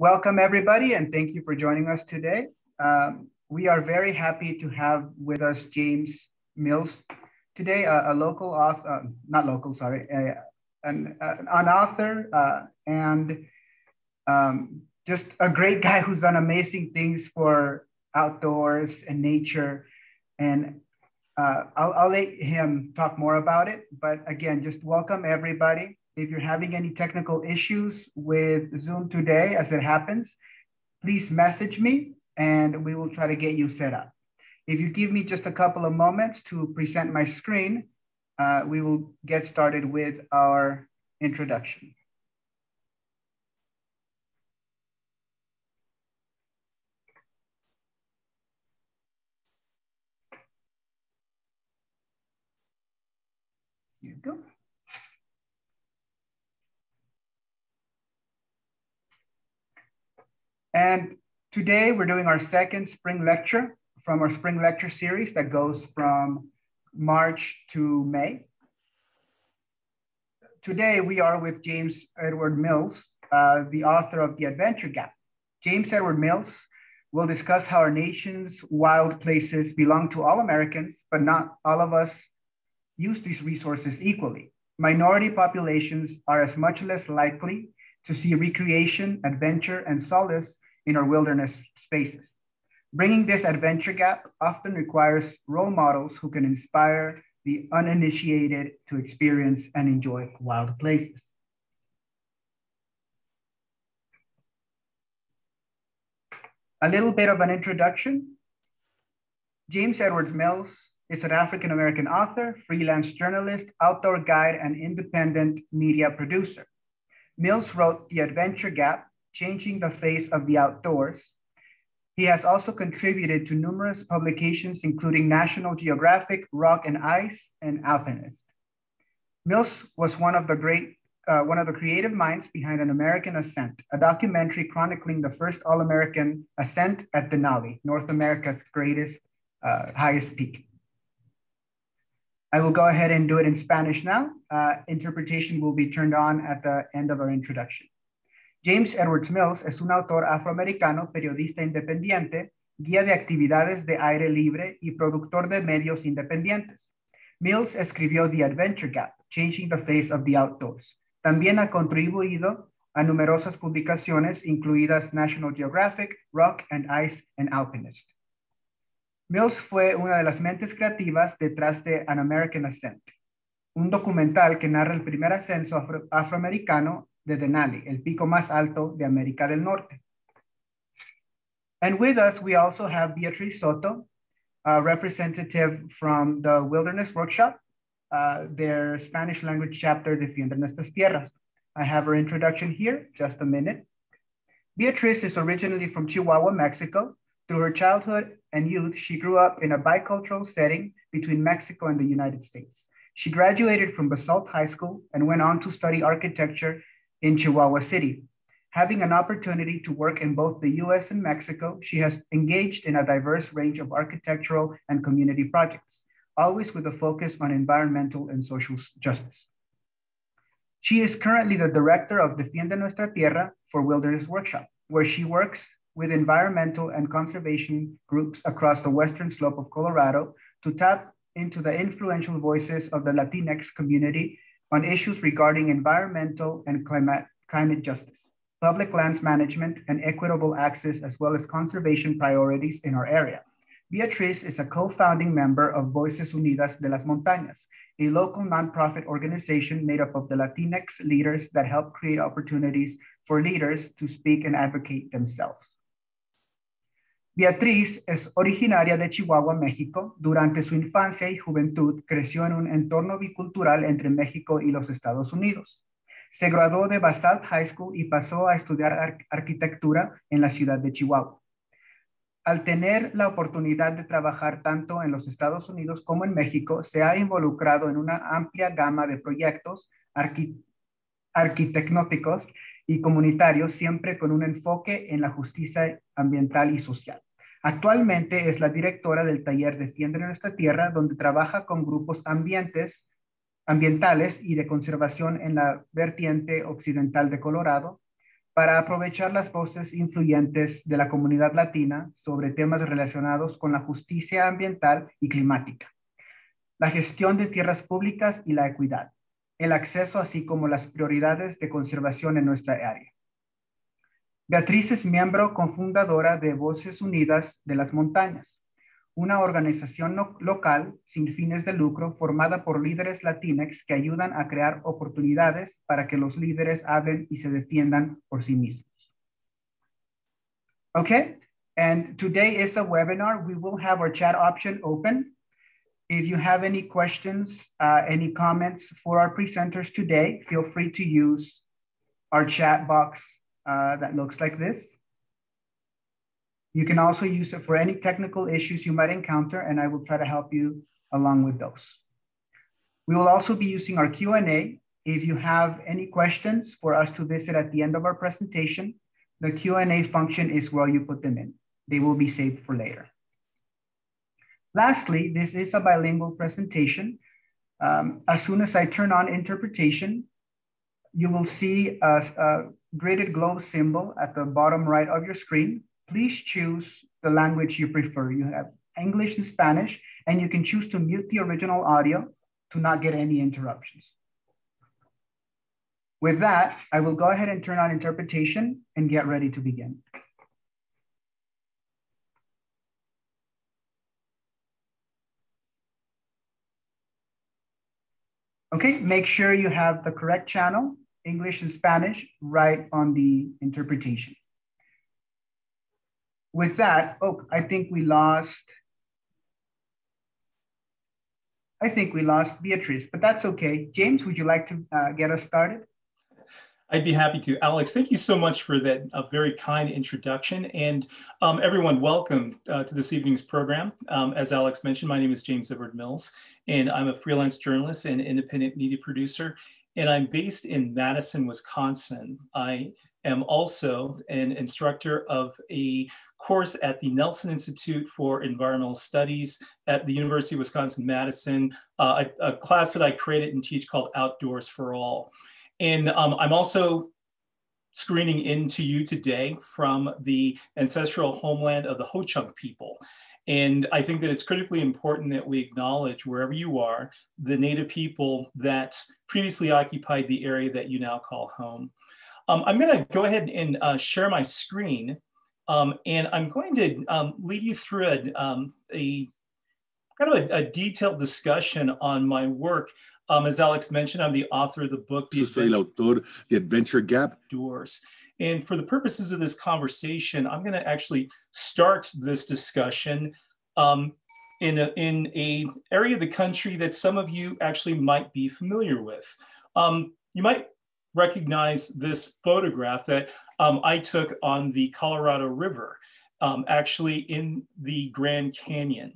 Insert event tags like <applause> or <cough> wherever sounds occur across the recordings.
Welcome everybody and thank you for joining us today. Um, we are very happy to have with us James Mills today, a, a local author, uh, not local, sorry, a, an, an author uh, and um, just a great guy who's done amazing things for outdoors and nature. And uh, I'll, I'll let him talk more about it. But again, just welcome everybody. If you're having any technical issues with Zoom today, as it happens, please message me and we will try to get you set up. If you give me just a couple of moments to present my screen, uh, we will get started with our introduction. Here you go. And today we're doing our second spring lecture from our spring lecture series that goes from March to May. Today we are with James Edward Mills, uh, the author of The Adventure Gap. James Edward Mills will discuss how our nation's wild places belong to all Americans, but not all of us use these resources equally. Minority populations are as much less likely to see recreation, adventure, and solace in our wilderness spaces. Bringing this adventure gap often requires role models who can inspire the uninitiated to experience and enjoy wild places. A little bit of an introduction. James Edward Mills is an African-American author, freelance journalist, outdoor guide, and independent media producer. Mills wrote The Adventure Gap, Changing the Face of the Outdoors. He has also contributed to numerous publications, including National Geographic, Rock and Ice, and Alpinist. Mills was one of the great, uh, one of the creative minds behind An American Ascent, a documentary chronicling the first all-American ascent at Denali, North America's greatest, uh, highest peak. I will go ahead and do it in Spanish now. Uh, interpretation will be turned on at the end of our introduction. James Edwards Mills es un autor afroamericano, periodista independiente, guía de actividades de aire libre y productor de medios independientes. Mills escribió The Adventure Gap, Changing the Face of the Outdoors. También ha contribuido a numerosas publicaciones, incluidas National Geographic, Rock and Ice, and Alpinist. Mills fue una de las mentes creativas detrás de An American Ascent, un documental que narra el primer ascenso afroamericano de Denali, el pico más alto de América del Norte. And with us, we also have Beatriz Soto, a representative from the Wilderness Workshop, uh, their Spanish language chapter, Defiende Nuestras Tierras. I have her introduction here, just a minute. Beatriz is originally from Chihuahua, Mexico, through her childhood and youth, she grew up in a bicultural setting between Mexico and the United States. She graduated from Basalt High School and went on to study architecture in Chihuahua City. Having an opportunity to work in both the US and Mexico, she has engaged in a diverse range of architectural and community projects, always with a focus on environmental and social justice. She is currently the director of Defiende Nuestra Tierra for Wilderness Workshop, where she works with environmental and conservation groups across the western slope of Colorado to tap into the influential voices of the Latinx community on issues regarding environmental and climate, climate justice, public lands management, and equitable access, as well as conservation priorities in our area. Beatriz is a co-founding member of Voces Unidas de las Montañas, a local nonprofit organization made up of the Latinx leaders that help create opportunities for leaders to speak and advocate themselves. Beatriz es originaria de Chihuahua, México. Durante su infancia y juventud creció en un entorno bicultural entre México y los Estados Unidos. Se graduó de Basalt High School y pasó a estudiar arquitectura en la ciudad de Chihuahua. Al tener la oportunidad de trabajar tanto en los Estados Unidos como en México, se ha involucrado en una amplia gama de proyectos arquitectónicos y comunitarios, siempre con un enfoque en la justicia ambiental y social. Actualmente es la directora del taller Defiende Nuestra Tierra, donde trabaja con grupos ambientes, ambientales y de conservación en la vertiente occidental de Colorado para aprovechar las voces influyentes de la comunidad latina sobre temas relacionados con la justicia ambiental y climática, la gestión de tierras públicas y la equidad, el acceso así como las prioridades de conservación en nuestra área. Beatriz es miembro cofundadora de Voces Unidas de las Montañas, una organización local sin fines de lucro formada por líderes latinex que ayudan a crear oportunidades para que los líderes hablen y se defiendan por sí mismos. Okay, and today is a webinar. We will have our chat option open. If you have any questions, uh, any comments for our presenters today, feel free to use our chat box uh, that looks like this. You can also use it for any technical issues you might encounter, and I will try to help you along with those. We will also be using our Q&A. If you have any questions for us to visit at the end of our presentation, the Q&A function is where you put them in. They will be saved for later. Lastly, this is a bilingual presentation. Um, as soon as I turn on interpretation, you will see a, a graded globe symbol at the bottom right of your screen please choose the language you prefer. You have English and Spanish, and you can choose to mute the original audio to not get any interruptions. With that, I will go ahead and turn on interpretation and get ready to begin. Okay, make sure you have the correct channel, English and Spanish, right on the interpretation with that, oh, I think we lost. I think we lost Beatrice, but that's okay. James, would you like to uh, get us started? I'd be happy to. Alex, thank you so much for that uh, very kind introduction. And um, everyone, welcome uh, to this evening's program. Um, as Alex mentioned, my name is James Edward Mills, and I'm a freelance journalist and independent media producer. And I'm based in Madison, Wisconsin. I am also an instructor of a course at the Nelson Institute for Environmental Studies at the University of Wisconsin-Madison, uh, a, a, class that I created and teach called Outdoors for All. And um, I'm also screening into you today from the ancestral homeland of the Ho-Chunk people. And I think that it's critically important that we acknowledge wherever you are, the native people that previously occupied the area that you now call home. Um, I'm going to go ahead and uh, share my screen, um, and I'm going to um, lead you through a, um, a kind of a, a, detailed discussion on my work. Um, as Alex mentioned, I'm the author of the book, The Adventure, autor, the Adventure Gap. Doors. And for the purposes of this conversation, I'm going to actually start this discussion um, in a, in a area of the country that some of you actually might be familiar with. Um, you might recognize this photograph that um, I took on the Colorado River, um, actually in the Grand Canyon.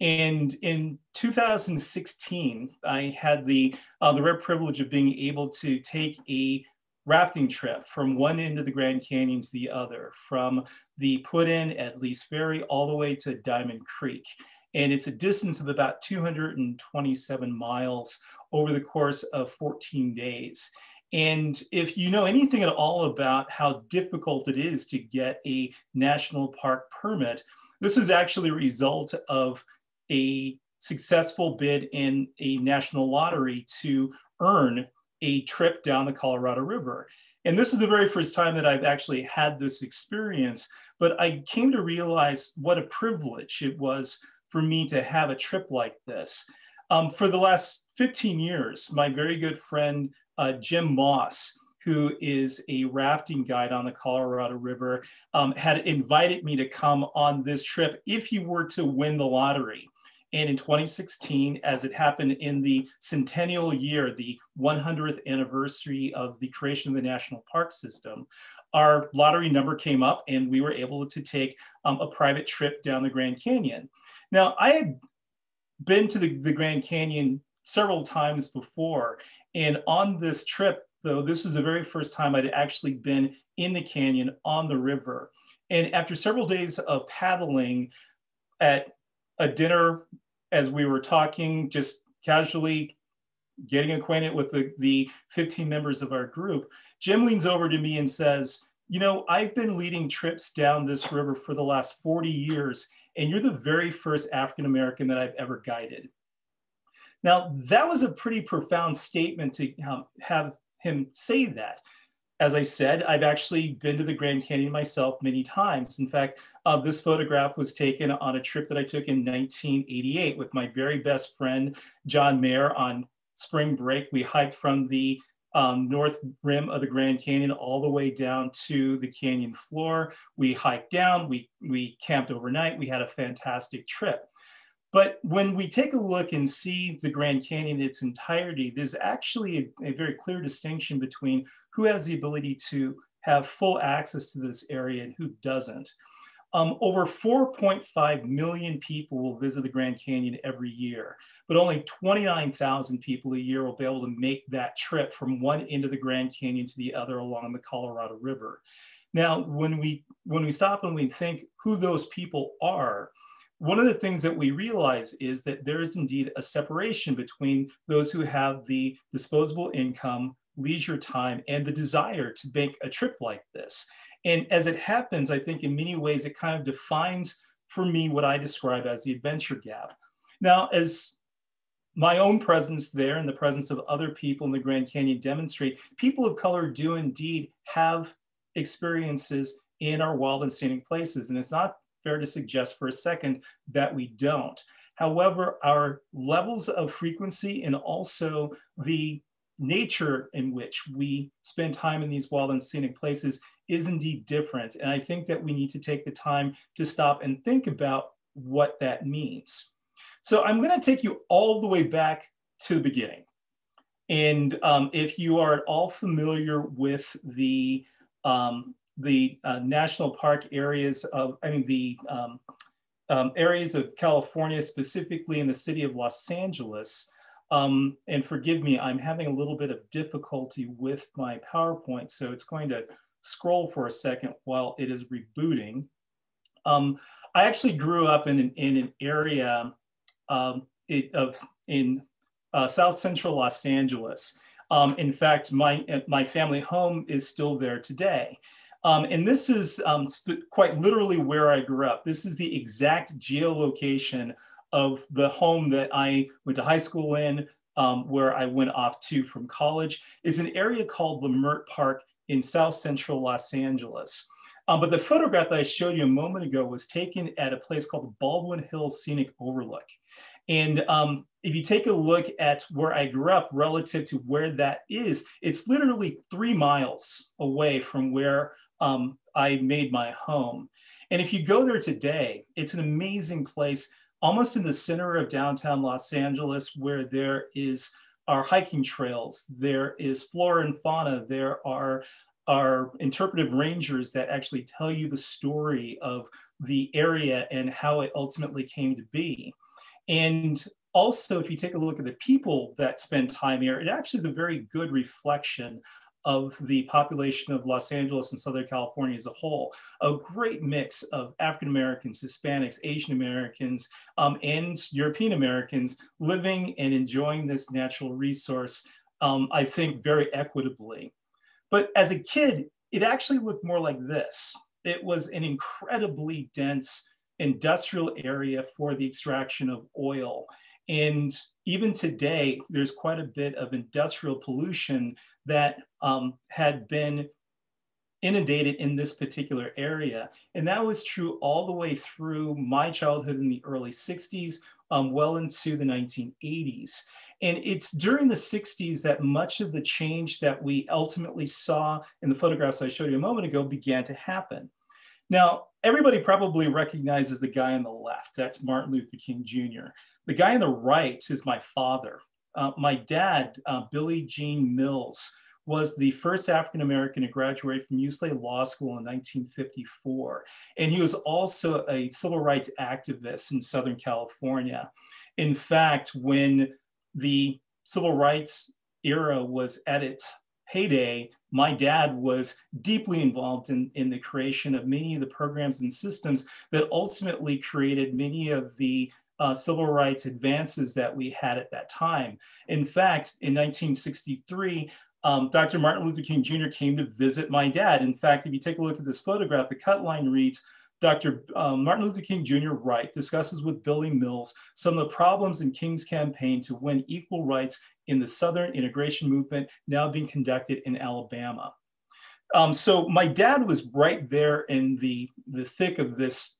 And in 2016, I had the, uh, the rare privilege of being able to take a rafting trip from one end of the Grand Canyon to the other, from the put in at Lee's Ferry all the way to Diamond Creek. And it's a distance of about 227 miles over the course of 14 days. And if you know anything at all about how difficult it is to get a national park permit, this is actually a result of a successful bid in a national lottery to earn a trip down the Colorado River. And this is the very first time that I've actually had this experience, but I came to realize what a privilege it was for me to have a trip like this. Um, for the last 15 years, my very good friend uh, Jim Moss, who is a rafting guide on the Colorado River, um, had invited me to come on this trip if you were to win the lottery. And in 2016, as it happened in the centennial year, the 100th anniversary of the creation of the national park system, our lottery number came up and we were able to take um, a private trip down the Grand Canyon. Now, I had been to the, the Grand Canyon several times before, and on this trip, though, this was the very first time I'd actually been in the canyon on the river. And after several days of paddling at a dinner, as we were talking, just casually getting acquainted with the, the 15 members of our group, Jim leans over to me and says, you know, I've been leading trips down this river for the last 40 years, and you're the very first African American that I've ever guided. Now, that was a pretty profound statement to um, have him say that. As I said, I've actually been to the Grand Canyon myself many times. In fact, uh, this photograph was taken on a trip that I took in 1988 with my very best friend, John Mayer, on spring break. We hiked from the um, north rim of the Grand Canyon all the way down to the canyon floor. We hiked down, we, we camped overnight, we had a fantastic trip. But when we take a look and see the Grand Canyon in its entirety, there's actually a, a very clear distinction between who has the ability to have full access to this area and who doesn't. Um, over 4.5 million people will visit the Grand Canyon every year, but only 29,000 people a year will be able to make that trip from one end of the Grand Canyon to the other along the Colorado River. Now, when we, when we stop and we think who those people are, one of the things that we realize is that there is indeed a separation between those who have the disposable income, leisure time, and the desire to make a trip like this. And as it happens, I think in many ways it kind of defines for me what I describe as the adventure gap. Now, as my own presence there and the presence of other people in the Grand Canyon demonstrate, people of color do indeed have experiences in our wild and scenic places. And it's not fair to suggest for a second that we don't. However, our levels of frequency and also the nature in which we spend time in these wild and scenic places is indeed different. And I think that we need to take the time to stop and think about what that means. So I'm going to take you all the way back to the beginning. And um, if you are at all familiar with the um, the uh, national park areas of, I mean, the um, um areas of California, specifically in the city of Los Angeles, um, and forgive me, I'm having a little bit of difficulty with my PowerPoint, so it's going to scroll for a second while it is rebooting. Um, I actually grew up in an, in an area um, it, of in uh, South Central Los Angeles. Um, in fact, my my family home is still there today. Um, and this is um, quite literally where I grew up. This is the exact geolocation of the home that I went to high school in, um, where I went off to from college. It's an area called Leimert Park in South Central Los Angeles. Um, but the photograph that I showed you a moment ago was taken at a place called the Baldwin Hills Scenic Overlook. And um, if you take a look at where I grew up relative to where that is, it's literally three miles away from where um, I made my home. And if you go there today, it's an amazing place, almost in the center of downtown Los Angeles, where there is are hiking trails, there is flora and fauna, there are, are interpretive rangers that actually tell you the story of the area and how it ultimately came to be. And also, if you take a look at the people that spend time here, it actually is a very good reflection of the population of Los Angeles and Southern California as a whole. A great mix of African Americans, Hispanics, Asian Americans, um, and European Americans living and enjoying this natural resource, um, I think, very equitably. But as a kid, it actually looked more like this. It was an incredibly dense industrial area for the extraction of oil. And even today, there's quite a bit of industrial pollution that um, had been inundated in this particular area. And that was true all the way through my childhood in the early 60s, um, well into the 1980s. And it's during the 60s that much of the change that we ultimately saw in the photographs I showed you a moment ago began to happen. Now, everybody probably recognizes the guy on the left. That's Martin Luther King Jr. The guy on the right is my father. Uh, my dad, uh, Billy Gene Mills, was the first African American to graduate from UCLA Law School in 1954. And he was also a civil rights activist in Southern California. In fact, when the civil rights era was at its heyday, my dad was deeply involved in, in the creation of many of the programs and systems that ultimately created many of the uh, civil rights advances that we had at that time. In fact, in 1963, um, Dr. Martin Luther King Jr. came to visit my dad. In fact, if you take a look at this photograph, the cut line reads, Dr. Um, Martin Luther King Jr. right discusses with Billy Mills some of the problems in King's campaign to win equal rights in the Southern integration movement now being conducted in Alabama. Um, so my dad was right there in the, the thick of this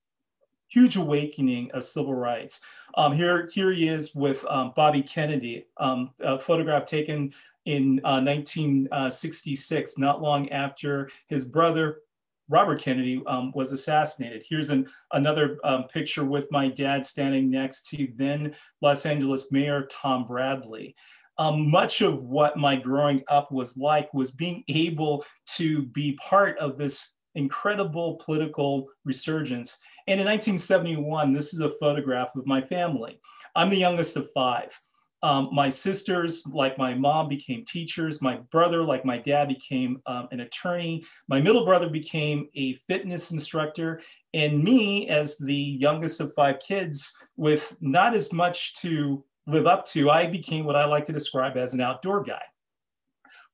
huge awakening of civil rights. Um, here, here he is with um, Bobby Kennedy, um, a photograph taken in uh, 1966, not long after his brother Robert Kennedy um, was assassinated. Here's an, another um, picture with my dad standing next to then Los Angeles Mayor Tom Bradley. Um, much of what my growing up was like was being able to be part of this incredible political resurgence. And in 1971, this is a photograph of my family. I'm the youngest of five. Um, my sisters, like my mom, became teachers. My brother, like my dad, became um, an attorney. My middle brother became a fitness instructor. And me, as the youngest of five kids, with not as much to live up to, I became what I like to describe as an outdoor guy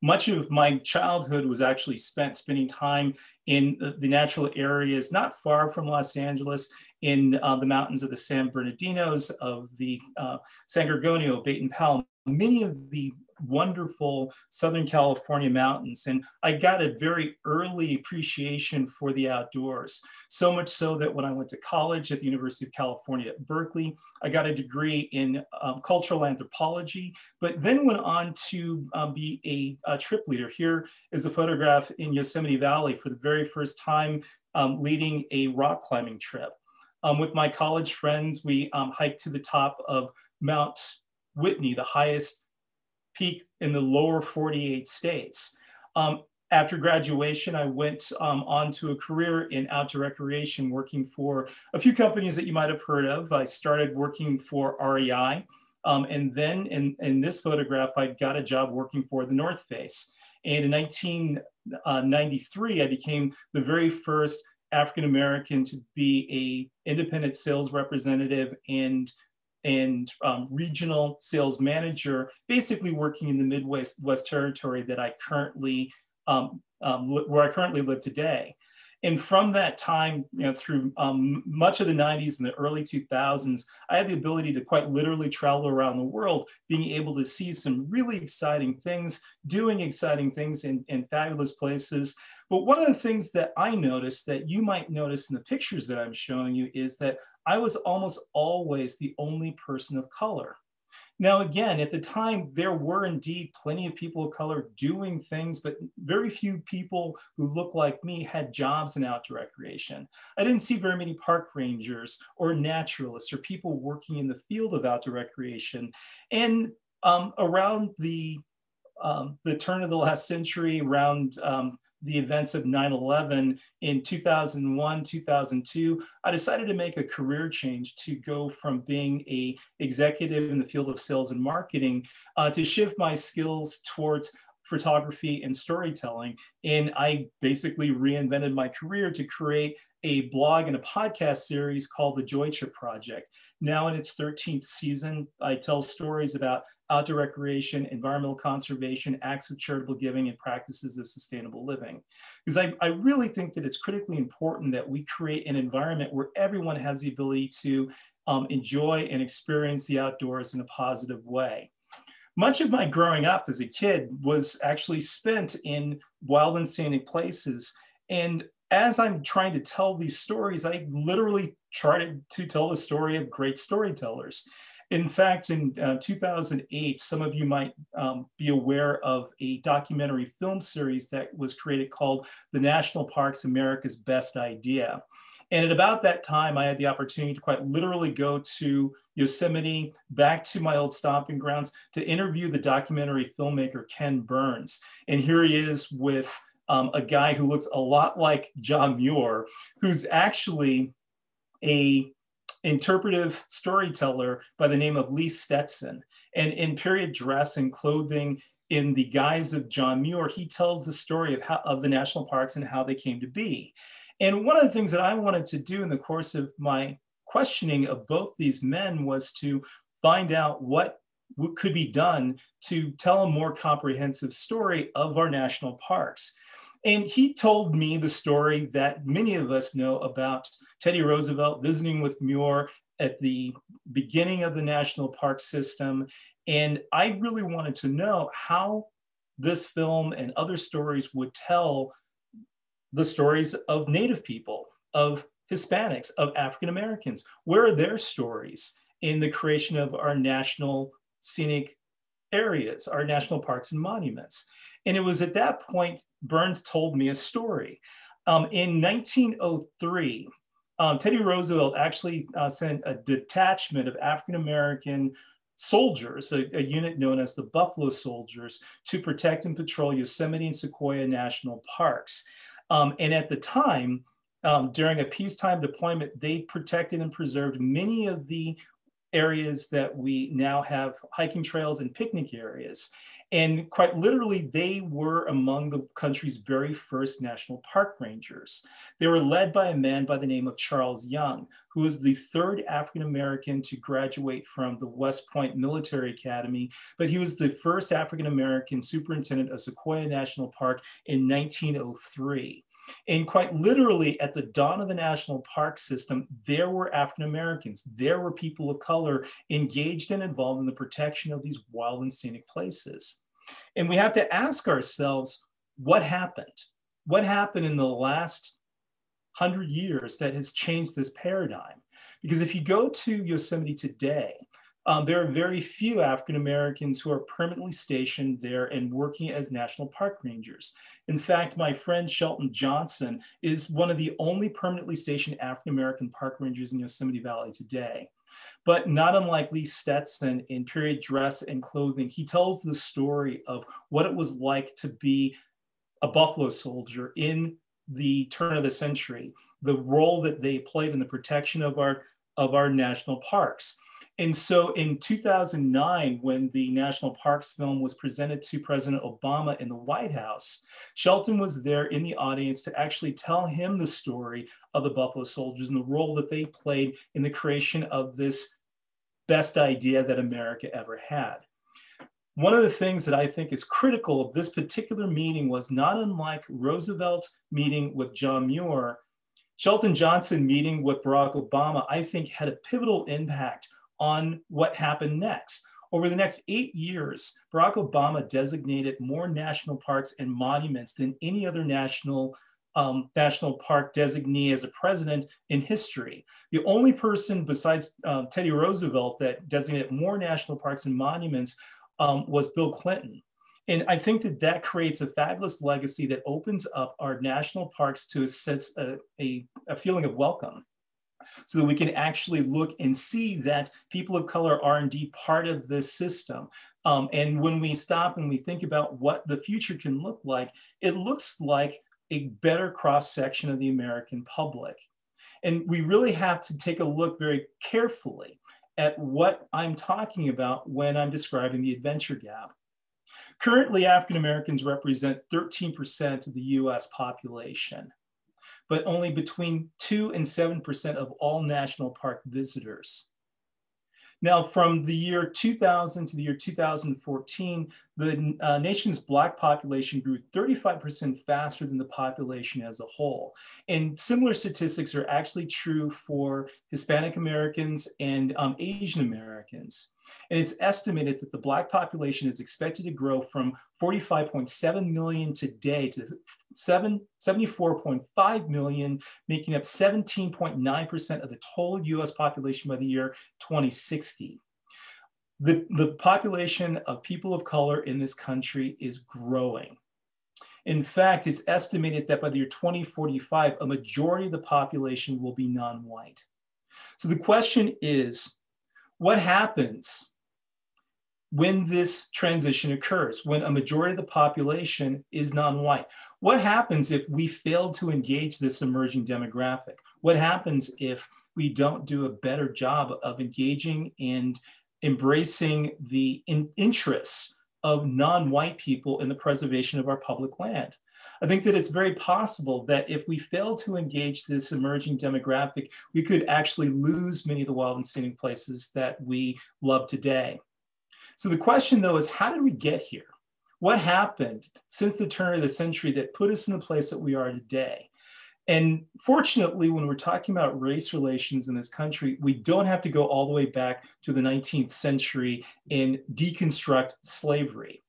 much of my childhood was actually spent spending time in the natural areas not far from Los Angeles in uh, the mountains of the San Bernardinos, of the uh, San Gorgonio, Baden Powell, many of the wonderful Southern California mountains. And I got a very early appreciation for the outdoors. So much so that when I went to college at the University of California at Berkeley, I got a degree in um, cultural anthropology, but then went on to um, be a, a, trip leader. Here is a photograph in Yosemite Valley for the very first time um, leading a rock climbing trip. Um, with my college friends, we um, hiked to the top of Mount Whitney, the highest peak in the lower 48 states. Um, after graduation, I went um, on to a career in outdoor recreation, working for a few companies that you might have heard of. I started working for REI. Um, and then in, in this photograph, I got a job working for the North Face. And in 1993, uh, I became the very first African American to be a independent sales representative and and um, regional sales manager, basically working in the Midwest West Territory that I currently, um, um, where I currently live today. And from that time, you know, through um, much of the 90s and the early 2000s, I had the ability to quite literally travel around the world, being able to see some really exciting things, doing exciting things in, in fabulous places. But one of the things that I noticed that you might notice in the pictures that I'm showing you is that I was almost always the only person of color. Now, again, at the time, there were indeed plenty of people of color doing things, but very few people who looked like me had jobs in outdoor recreation. I didn't see very many park rangers or naturalists or people working in the field of outdoor recreation. And um, around the um, the turn of the last century, around um, the events of 9-11 in 2001 2002 i decided to make a career change to go from being a executive in the field of sales and marketing uh, to shift my skills towards photography and storytelling. And i basically reinvented my career to create a blog and a podcast series called the joy trip project. Now in its 13th season i tell stories about outdoor recreation, environmental conservation, acts of charitable giving, and practices of sustainable living. Because I, I really think that it's critically important that we create an environment where everyone has the ability to um, enjoy and experience the outdoors in a positive way. Much of my growing up as a kid was actually spent in wild and scenic places. And as I'm trying to tell these stories, I literally tried to tell the story of great storytellers. In fact, in uh, 2008, some of you might um, be aware of a documentary film series that was created called The National Parks America's Best Idea. And at about that time, I had the opportunity to quite literally go to Yosemite, back to my old stomping grounds to interview the documentary filmmaker Ken Burns. And here he is with um, a guy who looks a lot like John Muir, who's actually a interpretive storyteller by the name of Lee Stetson. And in period dress and clothing in the guise of John Muir, he tells the story of, how, of the national parks and how they came to be. And one of the things that I wanted to do in the course of my questioning of both these men was to find out what could be done to tell a more comprehensive story of our national parks. And he told me the story that many of us know about Teddy Roosevelt visiting with Muir at the beginning of the national park system. And I really wanted to know how this film and other stories would tell the stories of Native people, of Hispanics, of African Americans. Where are their stories in the creation of our national scenic areas, our national parks and monuments? And it was at that point Burns told me a story. Um, in 1903, um, Teddy Roosevelt actually uh, sent a detachment of African American soldiers, a, a, unit known as the Buffalo Soldiers, to protect and patrol Yosemite and Sequoia National Parks. Um, and at the time, um, during a peacetime deployment, they protected and preserved many of the areas that we now have hiking trails and picnic areas. And quite literally, they were among the country's very first national park rangers. They were led by a man by the name of Charles Young, who was the third African American to graduate from the West Point Military Academy, but he was the first African American superintendent of Sequoia National Park in 1903. And quite literally, at the dawn of the national park system, there were African Americans, there were people of color engaged and involved in the protection of these wild and scenic places. And we have to ask ourselves what happened? What happened in the last hundred years that has changed this paradigm? Because if you go to Yosemite today, um, there are very few African Americans who are permanently stationed there and working as national park rangers. In fact, my friend Shelton Johnson is one of the only permanently stationed African American park rangers in Yosemite Valley today. But not unlike Lee Stetson in period dress and clothing, he tells the story of what it was like to be a Buffalo soldier in the turn of the century, the role that they played in the protection of our, of our national parks. And so in 2009, when the National Parks film was presented to President Obama in the White House, Shelton was there in the audience to actually tell him the story of the Buffalo Soldiers and the role that they played in the creation of this best idea that America ever had. One of the things that I think is critical of this particular meeting was not unlike Roosevelt's meeting with John Muir, Shelton Johnson meeting with Barack Obama, I think had a pivotal impact on what happened next. Over the next eight years, Barack Obama designated more national parks and monuments than any other national um, national park designee as a president in history. The only person besides uh, Teddy Roosevelt that designated more national parks and monuments um, was Bill Clinton. And I think that that creates a fabulous legacy that opens up our national parks to a, sense, a, a, a feeling of welcome so that we can actually look and see that people of color are indeed part of this system. Um, and when we stop and we think about what the future can look like, it looks like a better cross section of the American public. And we really have to take a look very carefully at what I'm talking about when I'm describing the adventure gap. Currently, African Americans represent 13% of the US population but only between 2 and 7% of all national park visitors. Now, from the year 2000 to the year 2014, the uh, nation's Black population grew 35% faster than the population as a whole. And similar statistics are actually true for Hispanic Americans and um, Asian Americans. And it's estimated that the Black population is expected to grow from 45.7 million today to 7, 74.5 million, making up 17.9% of the total US population by the year 2060. The, the population of people of color in this country is growing. In fact, it's estimated that by the year 2045, a majority of the population will be non-white. So the question is, what happens when this transition occurs, when a majority of the population is non-white? What happens if we fail to engage this emerging demographic? What happens if we don't do a better job of engaging and embracing the in interests of non-white people in the preservation of our public land? I think that it's very possible that if we fail to engage this emerging demographic, we could actually lose many of the wild and scenic places that we love today. So the question though is how did we get here? What happened since the turn of the century that put us in the place that we are today? And fortunately, when we're talking about race relations in this country, we don't have to go all the way back to the 19th century and deconstruct slavery.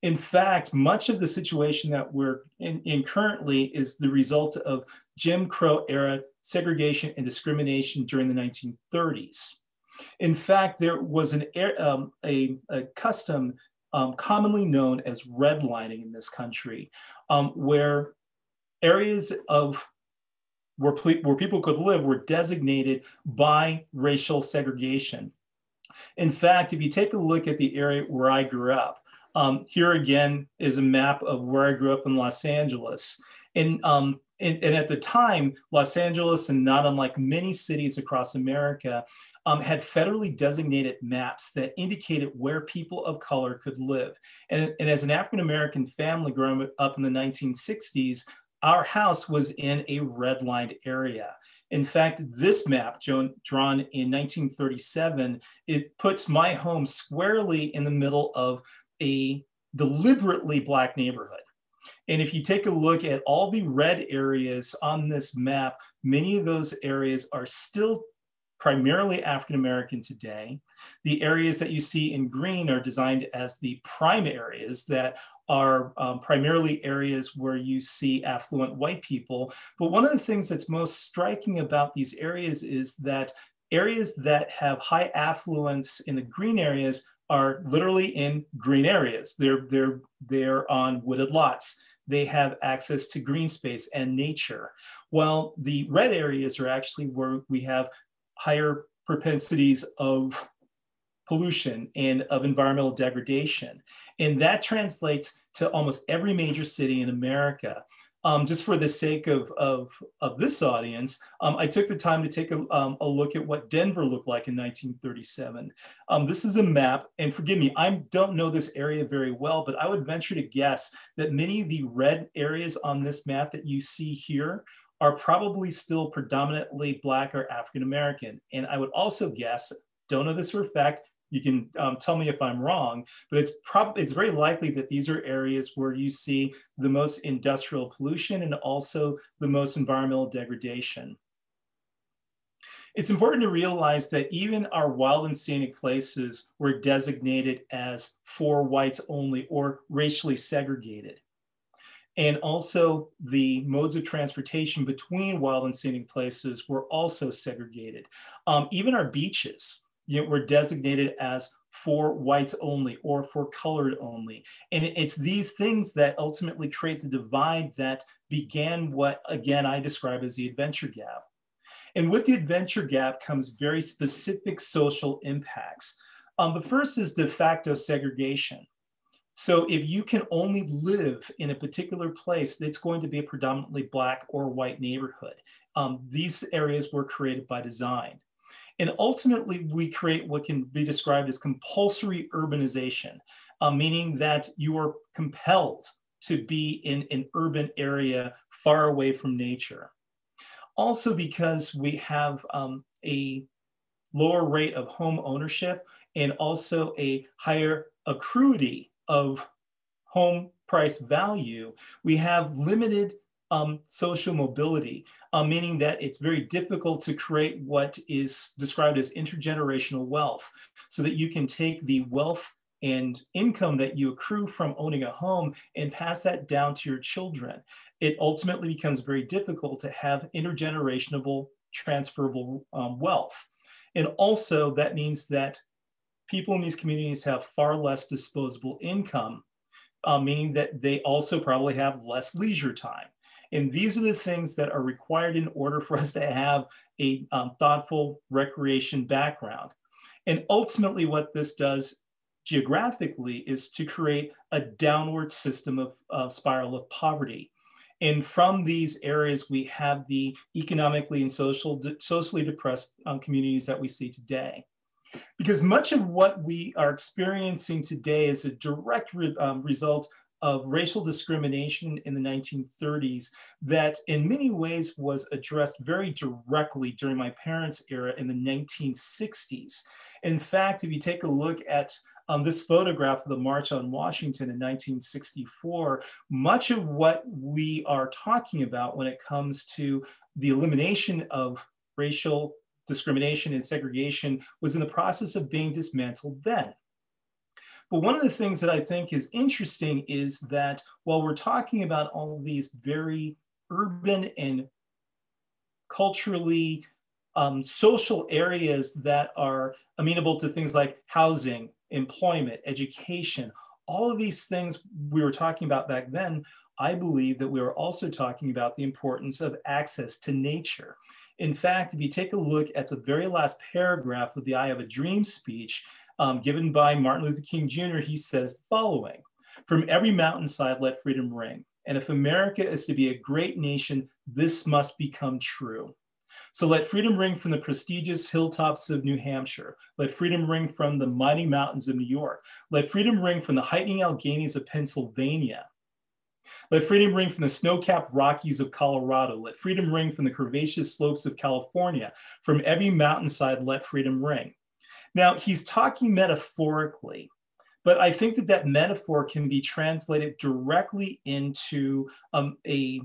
In fact, much of the situation that we're in, in, currently is the result of Jim Crow era segregation and discrimination during the 1930s. In fact, there was an, um, a, a, custom um, commonly known as redlining in this country, um, where areas of where, where people could live were designated by racial segregation. In fact, if you take a look at the area where I grew up, um, here again is a map of where I grew up in Los Angeles. And, um, and, and, at the time, Los Angeles, and not unlike many cities across America, um, had federally designated maps that indicated where people of color could live. And, and as an African American family growing up in the 1960s, our house was in a redlined area. In fact, this map drawn in 1937, it puts my home squarely in the middle of a deliberately black neighborhood. And if you take a look at all the red areas on this map, many of those areas are still primarily African American today. The areas that you see in green are designed as the prime areas that are um, primarily areas where you see affluent white people. But one of the things that's most striking about these areas is that areas that have high affluence in the green areas are literally in green areas. They're, they're, they're on wooded lots. They have access to green space and nature. While the red areas are actually where we have higher propensities of pollution and of environmental degradation. And that translates to almost every major city in America. Um, just for the sake of, of, of this audience, um, I took the time to take a, um, a, look at what Denver looked like in 1937. Um, this is a map, and forgive me, I don't know this area very well, but I would venture to guess that many of the red areas on this map that you see here are probably still predominantly Black or African American. And I would also guess, don't know this for a fact, you can um, tell me if I'm wrong, but it's probably it's very likely that these are areas where you see the most industrial pollution and also the most environmental degradation. It's important to realize that even our wild and scenic places were designated as for whites only or racially segregated. And also the modes of transportation between wild and scenic places were also segregated. Um, even our beaches, were designated as for whites only or for colored only. And it's these things that ultimately creates a divide that began what, again, I describe as the adventure gap. And with the adventure gap comes very specific social impacts. Um, the first is de facto segregation. So if you can only live in a particular place, that's going to be a predominantly black or white neighborhood. Um, these areas were created by design. And ultimately, we create what can be described as compulsory urbanization, uh, meaning that you are compelled to be in an urban area far away from nature. Also, because we have um, a lower rate of home ownership and also a higher accruity of home price value, we have limited um, social mobility, uh, meaning that it's very difficult to create what is described as intergenerational wealth, so that you can take the wealth and income that you accrue from owning a home and pass that down to your children. It ultimately becomes very difficult to have intergenerational transferable um, wealth. And also, that means that people in these communities have far less disposable income, uh, meaning that they also probably have less leisure time. And these are the things that are required in order for us to have a um, thoughtful recreation background. And ultimately, what this does geographically is to create a downward system of uh, spiral of poverty. And from these areas, we have the economically and social, socially depressed um, communities that we see today. Because much of what we are experiencing today is a direct re um, result of racial discrimination in the 1930s that in many ways was addressed very directly during my parents' era in the 1960s. In fact, if you take a look at um, this photograph of the March on Washington in 1964, much of what we are talking about when it comes to the elimination of racial discrimination and segregation was in the process of being dismantled then. But one of the things that I think is interesting is that while we're talking about all these very urban and culturally um, social areas that are amenable to things like housing, employment, education, all of these things we were talking about back then, I believe that we were also talking about the importance of access to nature. In fact, if you take a look at the very last paragraph of the I Have a Dream speech um, given by Martin Luther King Jr., he says the following From every mountainside, let freedom ring. And if America is to be a great nation, this must become true. So let freedom ring from the prestigious hilltops of New Hampshire. Let freedom ring from the mighty mountains of New York. Let freedom ring from the heightening Alleghanies of Pennsylvania. Let freedom ring from the snow-capped Rockies of Colorado. Let freedom ring from the curvaceous slopes of California. From every mountainside, let freedom ring. Now, he's talking metaphorically, but I think that that metaphor can be translated directly into um, a,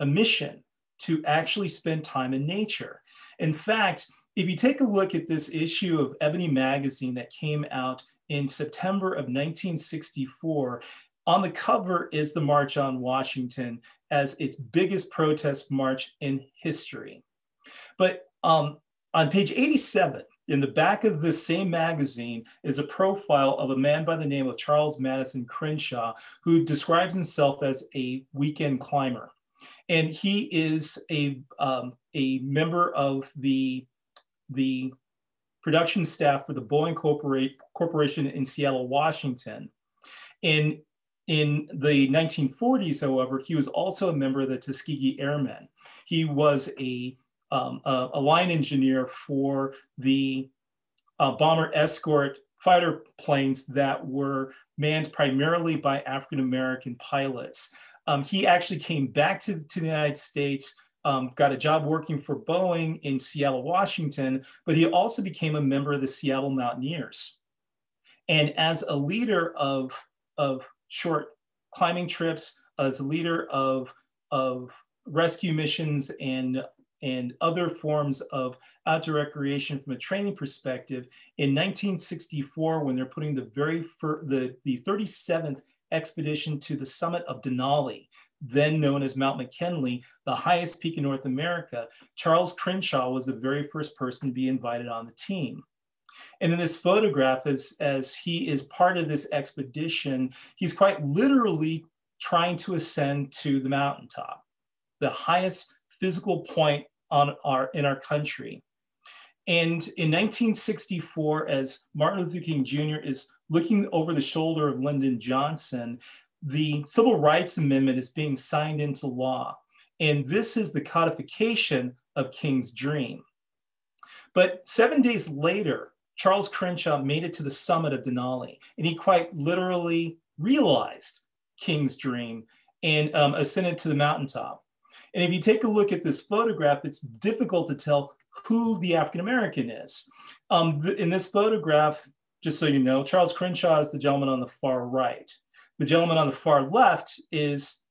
a mission to actually spend time in nature. In fact, if you take a look at this issue of Ebony magazine that came out in September of 1964, on the cover is the March on Washington as its biggest protest march in history. But um, on page 87, in the back of this same magazine is a profile of a man by the name of Charles Madison Crenshaw, who describes himself as a weekend climber. And he is a, um, a member of the, the production staff for the Boeing Corporate, Corporation in Seattle, Washington. In in the 1940s, however, he was also a member of the Tuskegee Airmen. He was a, um, a, a, line engineer for the uh, bomber escort fighter planes that were manned primarily by African American pilots. Um, he actually came back to, to the United States, um, got a job working for Boeing in Seattle, Washington, but he also became a member of the Seattle Mountaineers. And as a leader of, of short climbing trips, as a leader of, of rescue missions and, and other forms of outdoor recreation from a training perspective, in 1964, when they're putting the very the, the 37th expedition to the summit of Denali, then known as Mount McKinley, the highest peak in North America, Charles Crenshaw was the very first person to be invited on the team. And in this photograph, as, as he is part of this expedition, he's quite literally trying to ascend to the mountaintop, the highest physical point on our, in our country. And in 1964, as Martin Luther King Jr. is looking over the shoulder of Lyndon Johnson, the Civil Rights Amendment is being signed into law. And this is the codification of King's dream. But seven days later, Charles Crenshaw made it to the summit of Denali, and he quite literally realized King's dream and um, ascended to the mountaintop. And if you take a look at this photograph, it's difficult to tell who the African American is. Um, th in this photograph, just so you know, Charles Crenshaw is the gentleman on the far right. The gentleman on the far left is,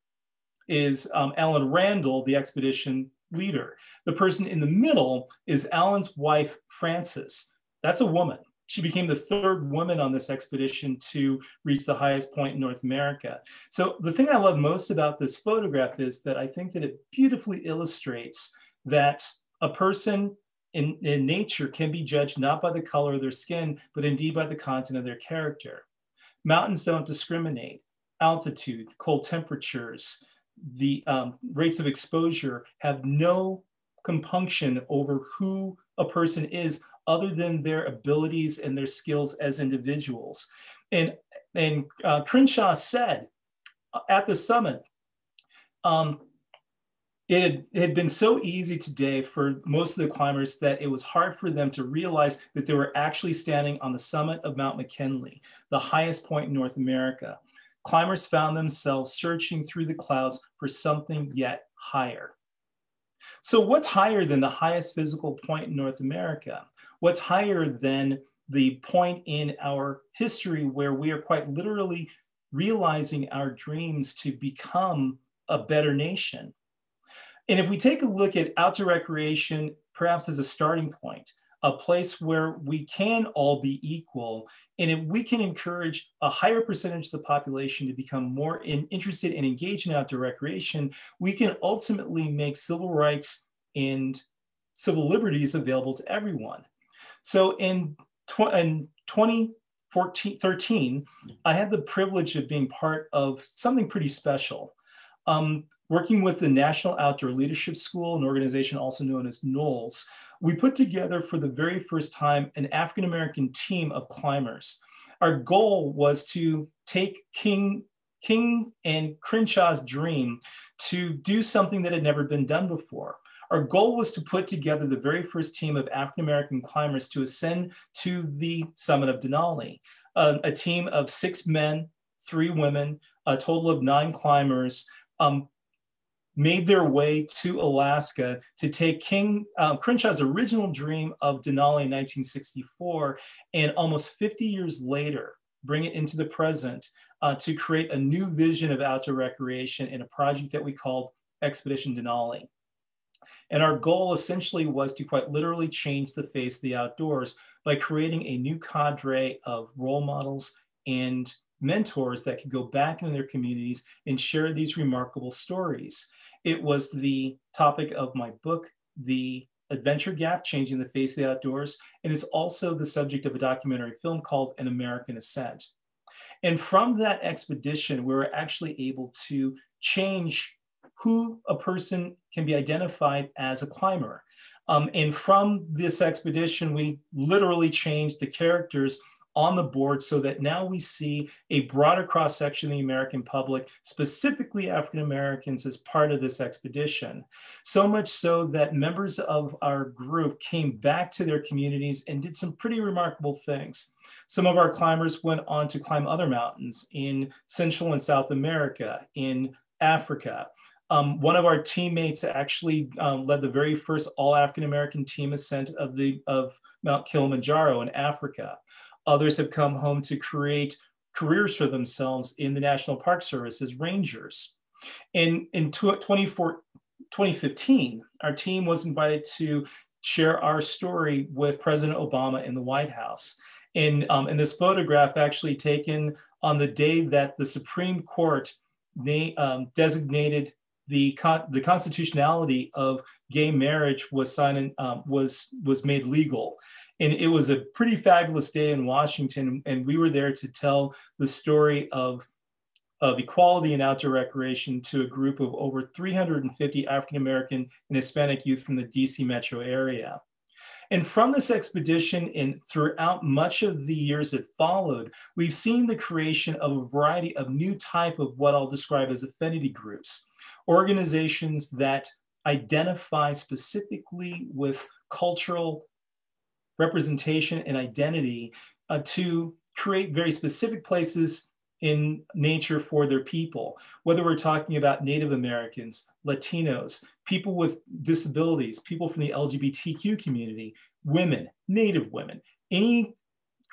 is um, Alan Randall, the expedition leader. The person in the middle is Alan's wife, Frances. That's a woman. She became the third woman on this expedition to reach the highest point in North America. So the thing I love most about this photograph is that I think that it beautifully illustrates that a person in, in nature can be judged not by the color of their skin, but indeed by the content of their character. Mountains don't discriminate. Altitude, cold temperatures, the um, rates of exposure have no compunction over who a person is other than their abilities and their skills as individuals. And, and uh, Crenshaw said uh, at the summit, um, it had, it had, been so easy today for most of the climbers that it was hard for them to realize that they were actually standing on the summit of Mount McKinley, the highest point in North America. Climbers found themselves searching through the clouds for something yet higher. So what's higher than the highest physical point in North America? What's higher than the point in our history where we are quite literally realizing our dreams to become a better nation. And if we take a look at outdoor recreation, perhaps as a starting point, a place where we can all be equal, and if we can encourage a higher percentage of the population to become more in, interested and engaged in outdoor recreation, we can ultimately make civil rights and civil liberties available to everyone. So in, tw- in 2013, I had the privilege of being part of something pretty special. Um, working with the National Outdoor Leadership School, an organization also known as NOLS, we put together for the very first time an African American team of climbers. Our goal was to take King King and Crenshaw's dream to do something that had never been done before. Our goal was to put together the very first team of African American climbers to ascend to the summit of Denali, uh, a team of six men, three women, a total of nine climbers. Um, made their way to Alaska to take King uh, Crenshaw's original dream of Denali in 1964 and almost 50 years later bring it into the present uh, to create a new vision of outdoor recreation in a project that we called Expedition Denali. And our goal essentially was to quite literally change the face of the outdoors by creating a new cadre of role models and mentors that could go back into their communities and share these remarkable stories. It was the topic of my book, The Adventure Gap Changing the Face of the Outdoors. And it's also the subject of a documentary film called An American Ascent. And from that expedition, we were actually able to change who a person can be identified as a climber. Um, and from this expedition, we literally changed the characters on the board so that now we see a broader cross section of the American public, specifically African Americans, as part of this expedition. So much so that members of our group came back to their communities and did some pretty remarkable things. Some of our climbers went on to climb other mountains in Central and South America, in Africa. Um, one of our teammates actually um, led the very first all African American team ascent of the of Mount Kilimanjaro in Africa. Others have come home to create careers for themselves in the National Park Service as rangers. And in, in 2015, our team was invited to share our story with President Obama in the White House. In, um, in this photograph, actually taken on the day that the Supreme Court um, designated the, con- the constitutionality of gay marriage was signed um, was was made legal and it was a pretty fabulous day in Washington. And we were there to tell the story of, of equality and outdoor recreation to a group of over 350 African American and Hispanic youth from the DC metro area. And from this expedition and throughout much of the years that followed, we've seen the creation of a variety of new type of what I'll describe as affinity groups, organizations that identify specifically with cultural representation and identity uh, to create very specific places in nature for their people, whether we're talking about Native Americans, Latinos, people with disabilities, people from the LGBTQ community, women, Native women, any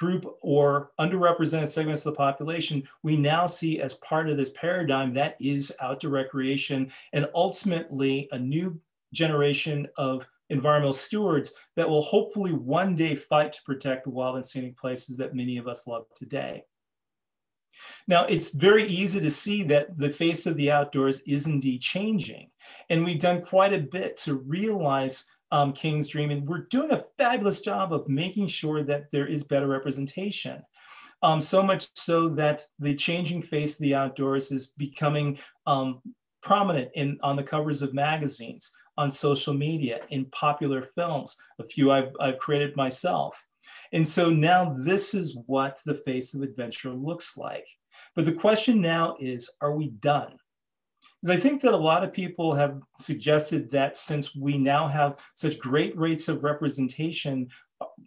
group or underrepresented segments of the population, we now see as part of this paradigm that is outdoor recreation and ultimately a new generation of environmental stewards that will hopefully one day fight to protect the wild and scenic places that many of us love today. Now, it's very easy to see that the face of the outdoors is indeed changing. And we've done quite a bit to realize um, King's Dream, and we're doing a fabulous job of making sure that there is better representation. Um, so much so that the changing face of the outdoors is becoming um, prominent in, on the covers of magazines on social media, in popular films, a few I've, I've created myself. And so now this is what the face of adventure looks like. But the question now is, are we done? Because I think that a lot of people have suggested that since we now have such great rates of representation,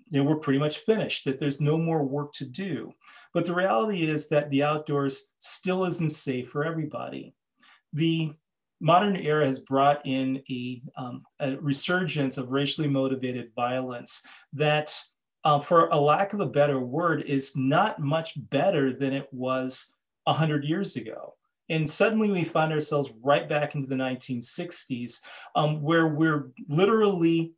you know, we're pretty much finished, that there's no more work to do. But the reality is that the outdoors still isn't safe for everybody. The modern era has brought in a, um, a resurgence of racially motivated violence that uh, for a lack of a better word, is not much better than it was 100 years ago. And suddenly we find ourselves right back into the 1960s, um, where we're literally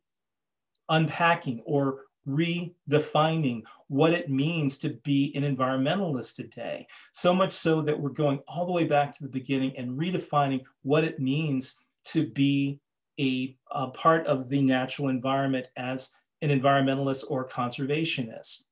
unpacking or redefining what it means to be an environmentalist today. So much so that we're going all the way back to the beginning and redefining what it means to be a, a part of the natural environment as an environmentalist or conservationist.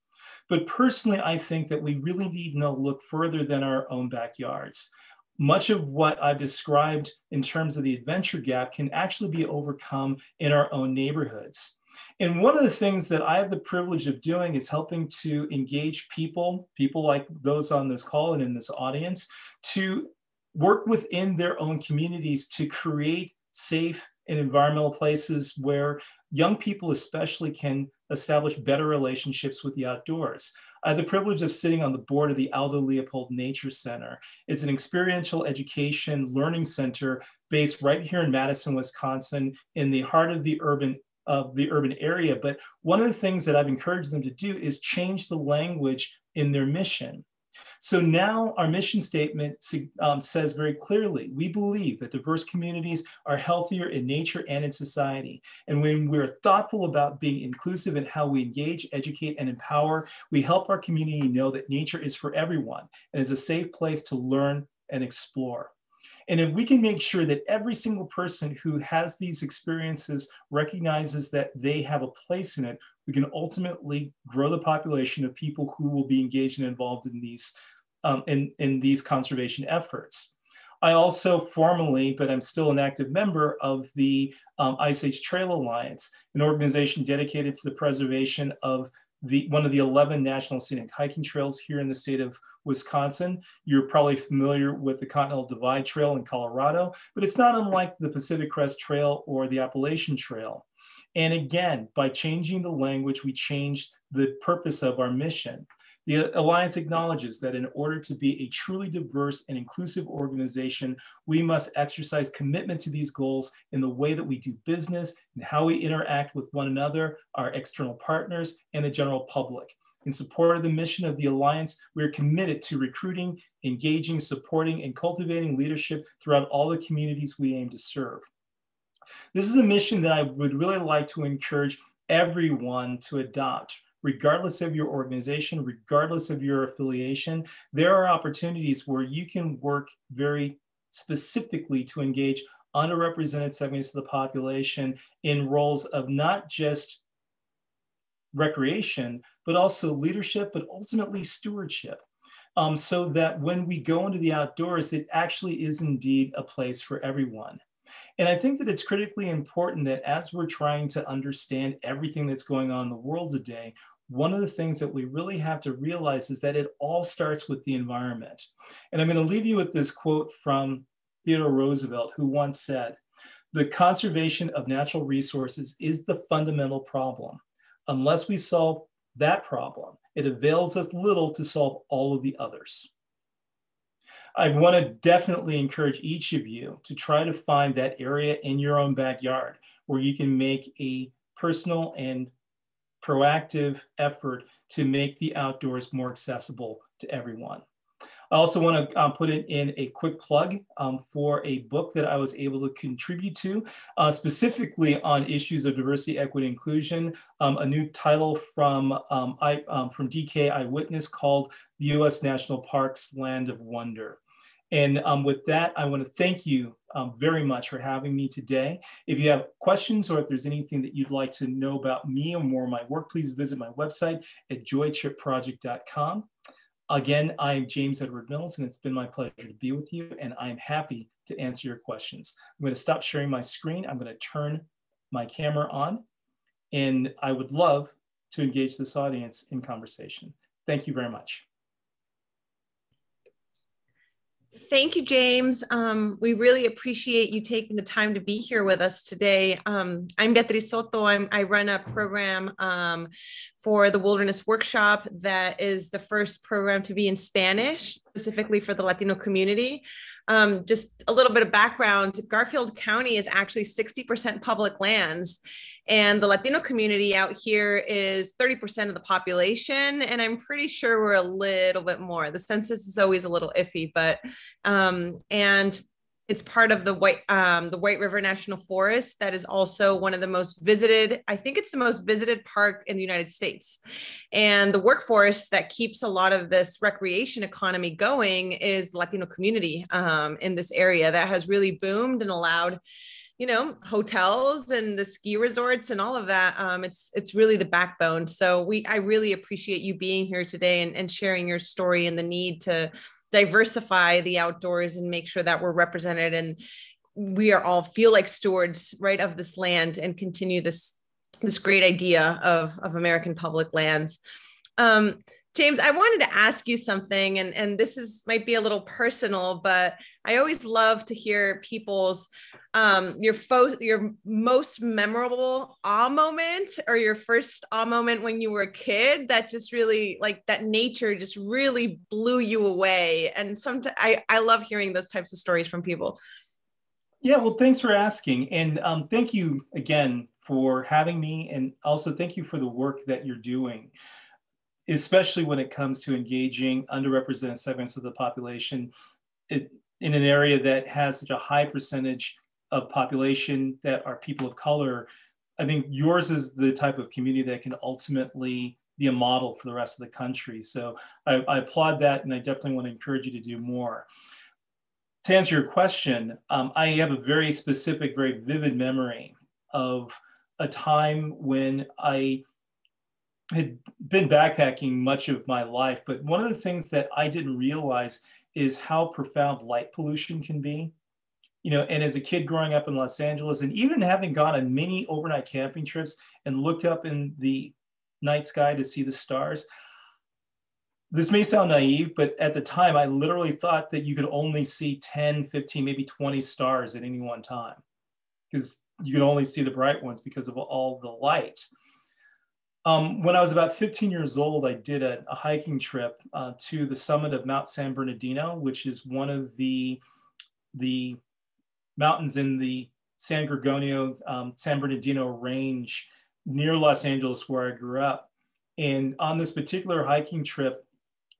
But personally, I think that we really need to look further than our own backyards. Much of what I've described in terms of the adventure gap can actually be overcome in our own neighborhoods. And one of the things that I have the privilege of doing is helping to engage people, people like those on this call and in this audience, to work within their own communities to create safe and environmental places where young people especially can establish better relationships with the outdoors. I had the privilege of sitting on the board of the Aldo Leopold Nature Center. It's an experiential education learning center based right here in Madison, Wisconsin, in the heart of the urban of the urban area. But one of the things that I've encouraged them to do is change the language in their mission. So now our mission statement um, says very clearly, we believe that diverse communities are healthier in nature and in society. And when we're thoughtful about being inclusive in how we engage, educate, and empower, we help our community know that nature is for everyone and is a safe place to learn and explore. And if we can make sure that every single person who has these experiences recognizes that they have a place in it, we can ultimately grow the population of people who will be engaged and involved in these, um, in, in these conservation efforts. I also formally, but I'm still an active member of the um, Ice Age Trail Alliance, an organization dedicated to the preservation of the, one of the 11 national scenic hiking trails here in the state of Wisconsin. You're probably familiar with the Continental Divide Trail in Colorado, but it's not unlike the Pacific Crest Trail or the Appalachian Trail. And again, by changing the language, we changed the purpose of our mission. The Alliance acknowledges that in order to be a truly diverse and inclusive organization, we must exercise commitment to these goals in the way that we do business and how we interact with one another, our external partners, and the general public. In support of the mission of the Alliance, we are committed to recruiting, engaging, supporting, and cultivating leadership throughout all the communities we aim to serve. This is a mission that I would really like to encourage everyone to adopt regardless of your organization, regardless of your affiliation, there are opportunities where you can work very specifically to engage underrepresented segments of the population in roles of not just recreation, but also leadership, but ultimately stewardship. Um, so that when we go into the outdoors, it actually is indeed a place for everyone. And I think that it's critically important that as we're trying to understand everything that's going on in the world today, one of the things that we really have to realize is that it all starts with the environment. And I'm going to leave you with this quote from Theodore Roosevelt, who once said, The conservation of natural resources is the fundamental problem. Unless we solve that problem, it avails us little to solve all of the others. I want to definitely encourage each of you to try to find that area in your own backyard where you can make a personal and proactive effort to make the outdoors more accessible to everyone. I also want to um, put in a quick plug um, for a book that I was able to contribute to, uh, specifically on issues of diversity, equity, inclusion. Um, a new title from um, I, um, from DK Eyewitness called "The U.S. National Parks: Land of Wonder." And um, with that, I want to thank you um, very much for having me today. If you have questions or if there's anything that you'd like to know about me or more of my work, please visit my website at joytripproject.com. Again, I am James Edward Mills, and it's been my pleasure to be with you, and I'm happy to answer your questions. I'm going to stop sharing my screen. I'm going to turn my camera on, and I would love to engage this audience in conversation. Thank you very much. Thank you, James. Um, we really appreciate you taking the time to be here with us today. Um, I'm Beatriz Soto. I'm, i run a program um, for the Wilderness Workshop that is the first program to be in Spanish, specifically for the Latino community. Um, just a little bit of background Garfield County is actually 60% public lands. And the Latino community out here is 30% of the population. And I'm pretty sure we're a little bit more. The census is always a little iffy, but, um, and it's part of the White um, the White River National Forest that is also one of the most visited. I think it's the most visited park in the United States, and the workforce that keeps a lot of this recreation economy going is the Latino community um, in this area that has really boomed and allowed you know hotels and the ski resorts and all of that um, it's it's really the backbone. So we i really appreciate you being here today and, and sharing your story and the need to diversify the outdoors and make sure that we're represented and we are all feel like stewards right of this land and continue this this great idea of of american public lands. Um, James, I wanted to ask you something, and, and this is might be a little personal, but I always love to hear people's um, your fo- your most memorable awe moment or your first awe moment when you were a kid that just really like that nature just really blew you away. And sometimes I, I love hearing those types of stories from people. Yeah, well, thanks for asking. And um, thank you again for having me. And also thank you for the work that you're doing especially when it comes to engaging underrepresented segments of the population in an area that has such a high percentage of population that are people of color. I think yours is the type of community that can ultimately be a model for the rest of the country. So I, I applaud that, and I definitely want to encourage you to do more. To answer your question, um, I have a very specific, very vivid memory of a time when I had been backpacking much of my life, but one of the things that I didn't realize is how profound light pollution can be. You know, and as a kid growing up in Los Angeles, and even having gone on many overnight camping trips and looked up in the night sky to see the stars, this may sound naive, but at the time, I literally thought that you could only see 10, 15, maybe 20 stars at any one time because you could only see the bright ones because of all the light. Um, when I was about 15 years old, I did a, a hiking trip uh, to the summit of Mount San Bernardino, which is one of the, the mountains in the San Gorgonio, um, San Bernardino range near Los Angeles, where I grew up. And on this particular hiking trip,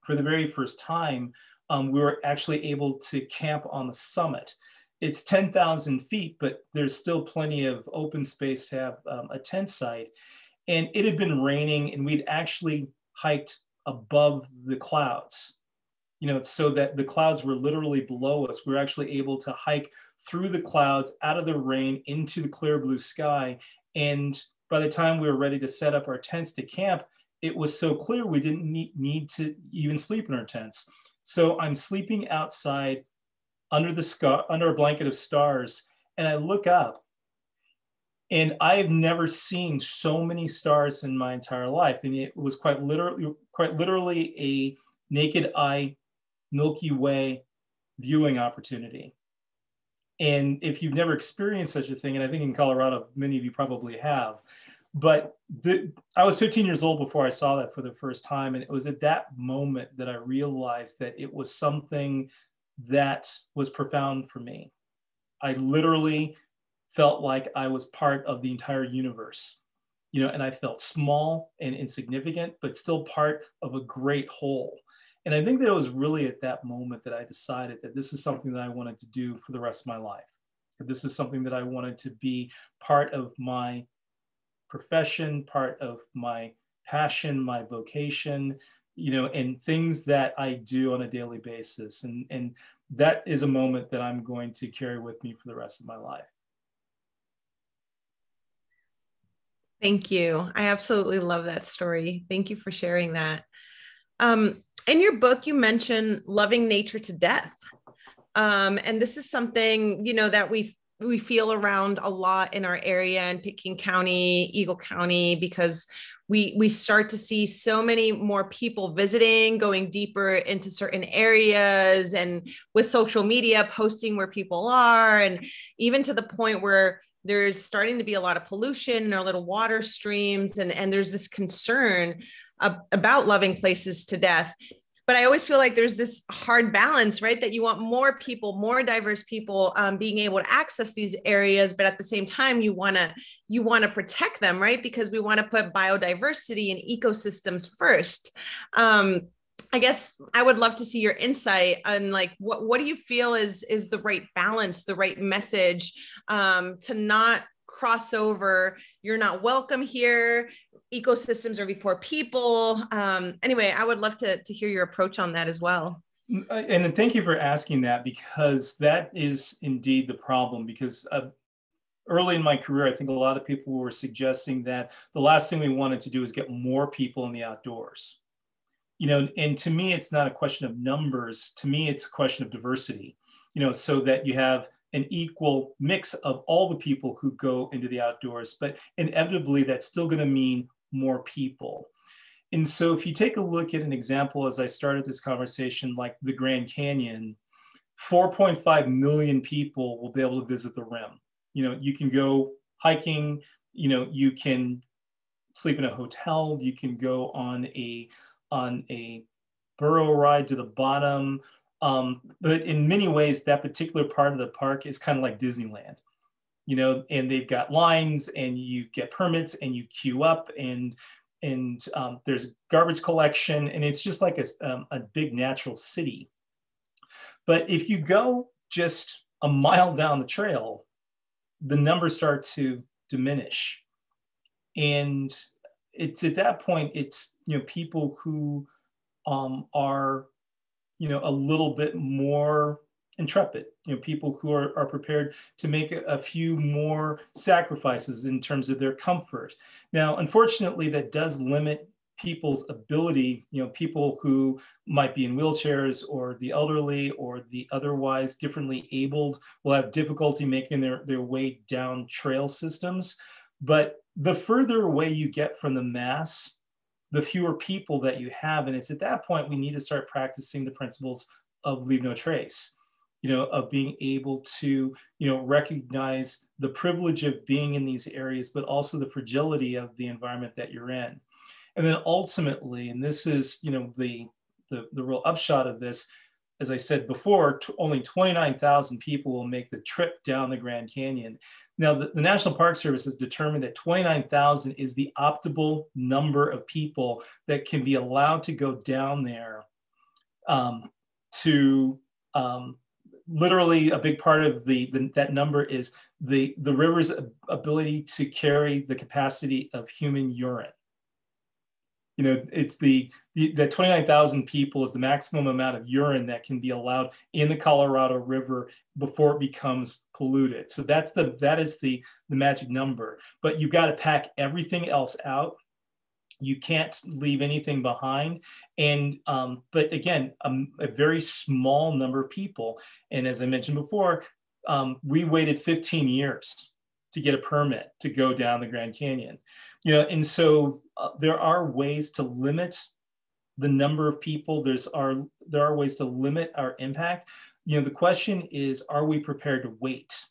for the very first time, um, we were actually able to camp on the summit. It's 10,000 feet, but there's still plenty of open space to have um, a tent site and it had been raining and we'd actually hiked above the clouds you know so that the clouds were literally below us. We were actually able to hike through the clouds out of the rain into the clear blue sky. And by the time we were ready to set up our tents to camp it was so clear we didn't need, to even sleep in our tents. So i'm sleeping outside under the sky under a blanket of stars and i look up and I have never seen so many stars in my entire life. And it was quite literally, quite literally a naked eye Milky Way viewing opportunity. And if you've never experienced such a thing, and I think in Colorado, many of you probably have, but the, I was 15 years old before I saw that for the first time. And it was at that moment that I realized that it was something that was profound for me. I literally felt like I was part of the entire universe, you know, and I felt small and insignificant, but still part of a great whole. And I think that it was really at that moment that I decided that this is something that I wanted to do for the rest of my life. That this is something that I wanted to be part of my profession, part of my passion, my vocation, you know, and things that I do on a daily basis. And, and that is a moment that I'm going to carry with me for the rest of my life. Thank you. I absolutely love that story. Thank you for sharing that. Um, in your book, you mention loving nature to death. Um, and this is something, you know, that we we feel around a lot in our area in Pitkin County, Eagle County, because we we start to see so many more people visiting going deeper into certain areas and with social media posting where people are and even to the point where there's starting to be a lot of pollution in our little water streams and, and there's this concern about loving places to death but I always feel like there's this hard balance, right? That you want more people, more diverse people um, being able to access these areas, but at the same time, you want to you want to protect them, right? Because we want to put biodiversity and ecosystems first. Um, I guess I would love to see your insight on like what what do you feel is is the right balance, the right message um, to not cross over. You're not welcome here ecosystems are before people. Um, anyway, I would love to, to hear your approach on that as well. Mm, and thank you for asking that because that is indeed the problem. Because uh, early in my career, I think a lot of people were suggesting that the last thing we wanted to do is get more people in the outdoors. You know, and to me, it's not a question of numbers. To me, it's a question of diversity. You know, so that you have an equal mix of all the people who go into the outdoors. But inevitably, that's still going to mean more people. And so if you take a look at an example as I started this conversation, like the Grand Canyon, 4.5 million people will be able to visit the rim. You know, you can go hiking, you know, you can sleep in a hotel, you can go on a on a burro ride to the bottom. Um, but in many ways, that particular part of the park is kind of like Disneyland you know, and they've got lines and you get permits and you queue up and and um, there's garbage collection and it's just like a, um, a big natural city. But if you go just a mile down the trail, the numbers start to diminish. And it's at that point, it's, you know, people who um, are, you know, a little bit more intrepid you know people who are, are prepared to make a, few more sacrifices in terms of their comfort. Now unfortunately that does limit people's ability you know people who might be in wheelchairs or the elderly or the otherwise differently abled will have difficulty making their, their way down trail systems. But the further away you get from the mass the fewer people that you have. And it's at that point we need to start practicing the principles of leave no trace you know, of being able to, you know, recognize the privilege of being in these areas, but also the fragility of the environment that you're in. And then ultimately, and this is, you know, the, the, the real upshot of this, as I said before, only 29,000 people will make the trip down the Grand Canyon. Now, the, the, National Park Service has determined that 29,000 is the optimal number of people that can be allowed to go down there um, to um, literally a big part of the, the, that number is the the river's ability to carry the capacity of human urine. You know it's the, the that 29,000 people is the maximum amount of urine that can be allowed in the Colorado River before it becomes polluted. So that's the that is the the magic number. But you've got to pack everything else out you can't leave anything behind. And um, but again a, a, very small number of people. And as i mentioned before um, we waited 15 years to get a permit to go down the grand canyon. You know and so uh, there are ways to limit the number of people. There's are there are ways to limit our impact. You know the question is are we prepared to wait?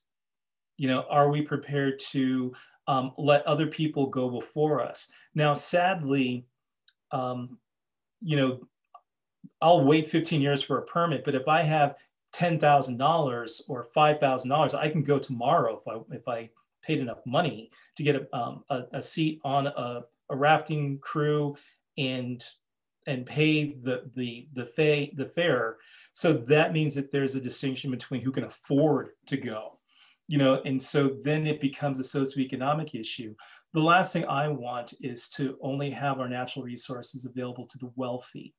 You know are we prepared to um, let other people go before us now, sadly, um, you know, I'll wait 15 years for a permit, but if I have $10,000 or $5,000, I can go tomorrow if I, if I paid enough money to get a, um, a, a, seat on a, a, rafting crew and and pay the the the fare the fare. So that means that there's a distinction between who can afford to go you know, and so then it becomes a socioeconomic issue. The last thing I want is to only have our natural resources available to the wealthy.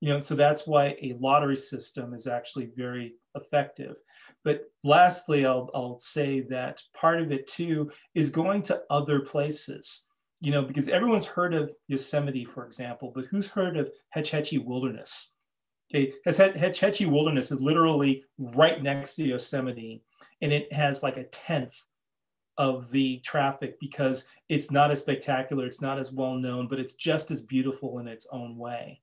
You know, so that's why a lottery system is actually very effective. But lastly, I'll, I'll say that part of it too is going to other places, you know, because everyone's heard of Yosemite, for example, but who's heard of Hetch Hetchy Wilderness? Okay, Hetch Hetchy Wilderness is literally right next to Yosemite and it has like a tenth of the traffic because it's not as spectacular, it's not as well known, but it's just as beautiful in its own way.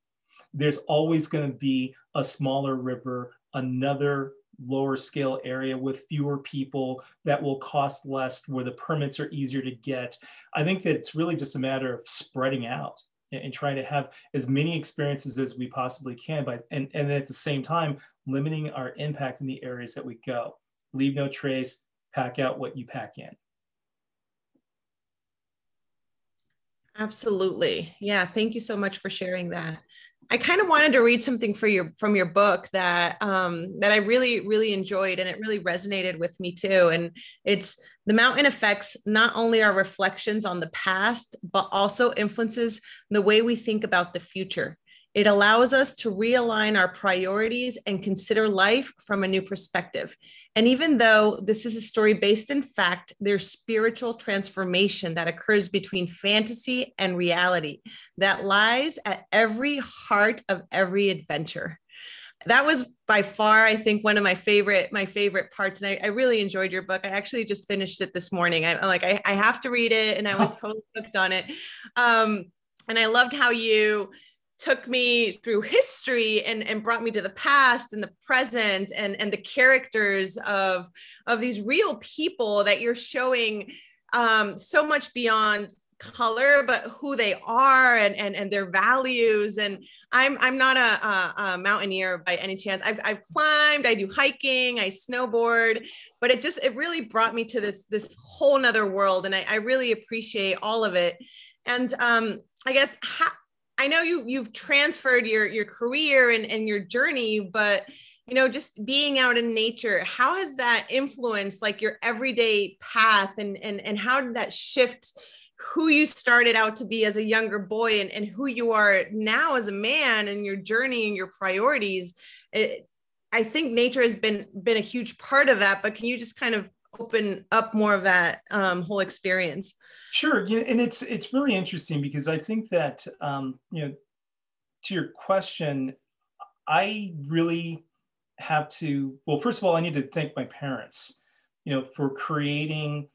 There's always going to be a smaller river, another lower scale area with fewer people that will cost less, where the permits are easier to get. I think that it's really just a matter of spreading out and trying to have as many experiences as we possibly can but and, and at the same time limiting our impact in the areas that we go leave no trace pack out what you pack in absolutely yeah thank you so much for sharing that I kind of wanted to read something for your from your book that um, that I really really enjoyed and it really resonated with me too. And it's the mountain effects not only are reflections on the past but also influences the way we think about the future. It allows us to realign our priorities and consider life from a new perspective. And even though this is a story based in fact, there's spiritual transformation that occurs between fantasy and reality that lies at every heart of every adventure. That was by far, I think, one of my favorite my favorite parts, and I, I really enjoyed your book. I actually just finished it this morning. I, am like, I, I have to read it, and I was <laughs> totally hooked on it. Um, and I loved how you took me through history and, and brought me to the past and the present and, and the characters of, of these real people that you're showing um, so much beyond color, but who they are and, and, and their values. And I'm, I'm not a, a, a mountaineer by any chance. I've, I've climbed, I do hiking, I snowboard, but it just, it really brought me to this, this whole nother world. And I, I really appreciate all of it. And um, I guess, how, I know you you've transferred your your career and, and your journey, but you know, just being out in nature, how has that influenced like your everyday path and and and how did that shift who you started out to be as a younger boy and, and who you are now as a man and your journey and your priorities? It, I think nature has been been a huge part of that, but can you just kind of open up more of that um, whole experience? Sure, yeah, and it's it's really interesting because I think that um, you know, to your question, I really have to. Well, first of all, I need to thank my parents, you know, for creating,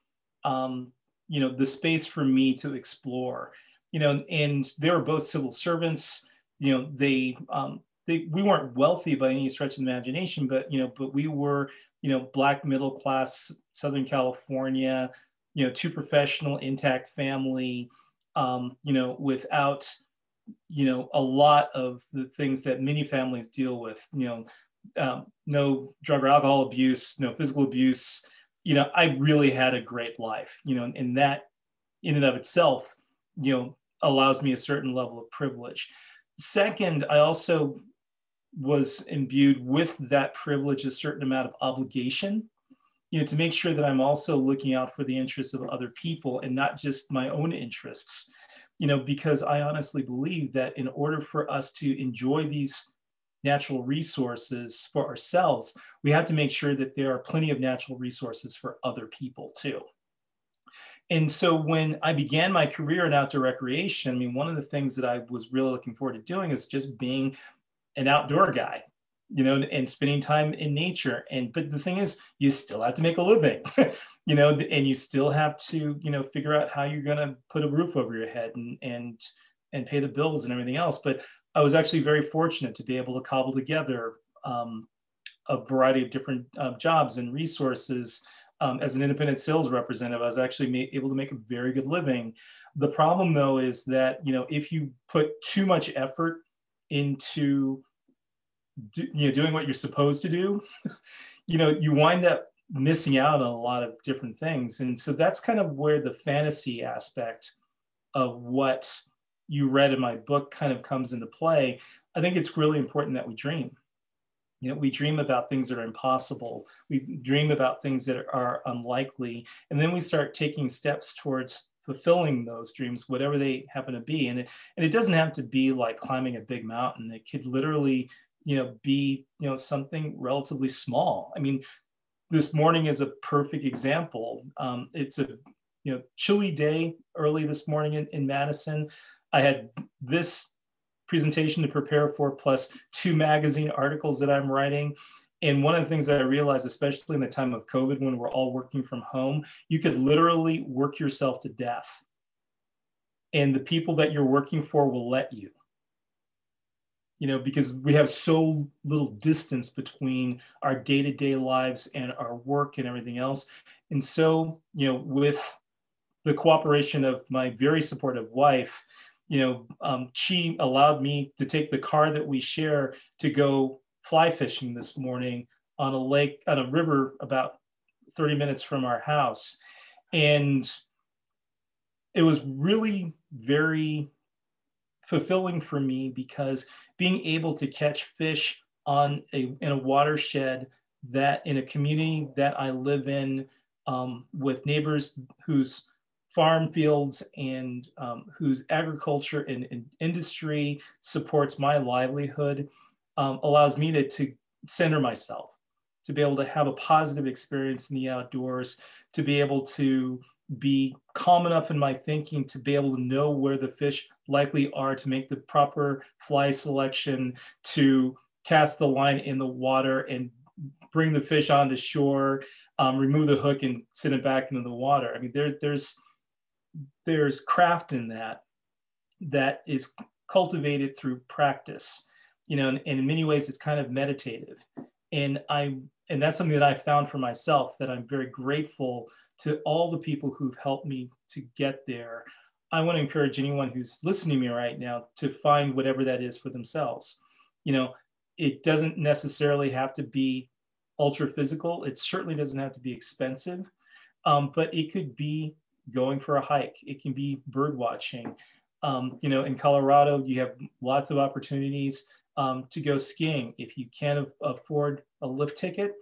um, you know, the space for me to explore, you know, and they were both civil servants. You know, they um, they we weren't wealthy by any stretch of the imagination, but you know, but we were, you know, black middle class Southern California you know, two professional, intact family, um, you know, without, you know, a lot of the things that many families deal with, you know, um, no drug or alcohol abuse, no physical abuse. You know, I really had a great life, you know, and that in and of itself, you know, allows me a certain level of privilege. Second, I also was imbued with that privilege a certain amount of obligation you know, to make sure that I'm also looking out for the interests of other people and not just my own interests, you know, because I honestly believe that in order for us to enjoy these natural resources for ourselves, we have to make sure that there are plenty of natural resources for other people too. And so when I began my career in outdoor recreation, I mean, one of the things that I was really looking forward to doing is just being an outdoor guy you know, and spending time in nature. And but the thing is, you still have to make a living, <laughs> you know, and you still have to, you know, figure out how you're going to put a roof over your head and and and pay the bills and everything else. But I was actually very fortunate to be able to cobble together um, a variety of different uh, jobs and resources. Um, as an independent sales representative, I was actually able to make a very good living. The problem, though, is that you know if you put too much effort into do, you know doing what you're supposed to do <laughs> you know you wind up missing out on a lot of different things. And so that's kind of where the fantasy aspect of what you read in my book kind of comes into play. I think it's really important that we dream. You know we dream about things that are impossible. We dream about things that are unlikely. And then we start taking steps towards fulfilling those dreams whatever they happen to be. And it, and it doesn't have to be like climbing a big mountain. It could literally you know be you know something relatively small. I mean this morning is a perfect example. Um, it's a you know chilly day early this morning in, in madison. I had this presentation to prepare for plus two magazine articles that i'm writing. And one of the things that i realized especially in the time of covid when we're all working from home you could literally work yourself to death. And the people that you're working for will let you you know, because we have so little distance between our day to day lives and our work and everything else. And so, you know, with the cooperation of my very supportive wife, you know, um, Chi allowed me to take the car that we share to go fly fishing this morning on a lake, on a river about 30 minutes from our house. And it was really very fulfilling for me because being able to catch fish on a in a watershed that in a community that I live in um, with neighbors whose farm fields and um, whose agriculture and, and, industry supports my livelihood um, allows me to, to center myself, to be able to have a positive experience in the outdoors, to be able to be calm enough in my thinking to be able to know where the fish likely are to make the proper fly selection, to cast the line in the water and bring the fish onto shore, um, remove the hook and send it back into the water. I mean, there, there's there's craft in that that is cultivated through practice, you know, and, and in many ways it's kind of meditative. And I and that's something that I found for myself that I'm very grateful to all the people who've helped me to get there. I want to encourage anyone who's listening to me right now to find whatever that is for themselves. You know, it doesn't necessarily have to be ultra physical. It certainly doesn't have to be expensive, um, but it could be going for a hike. It can be bird watching. Um, you know, in Colorado, you have lots of opportunities um, to go skiing. If you can't afford a lift ticket,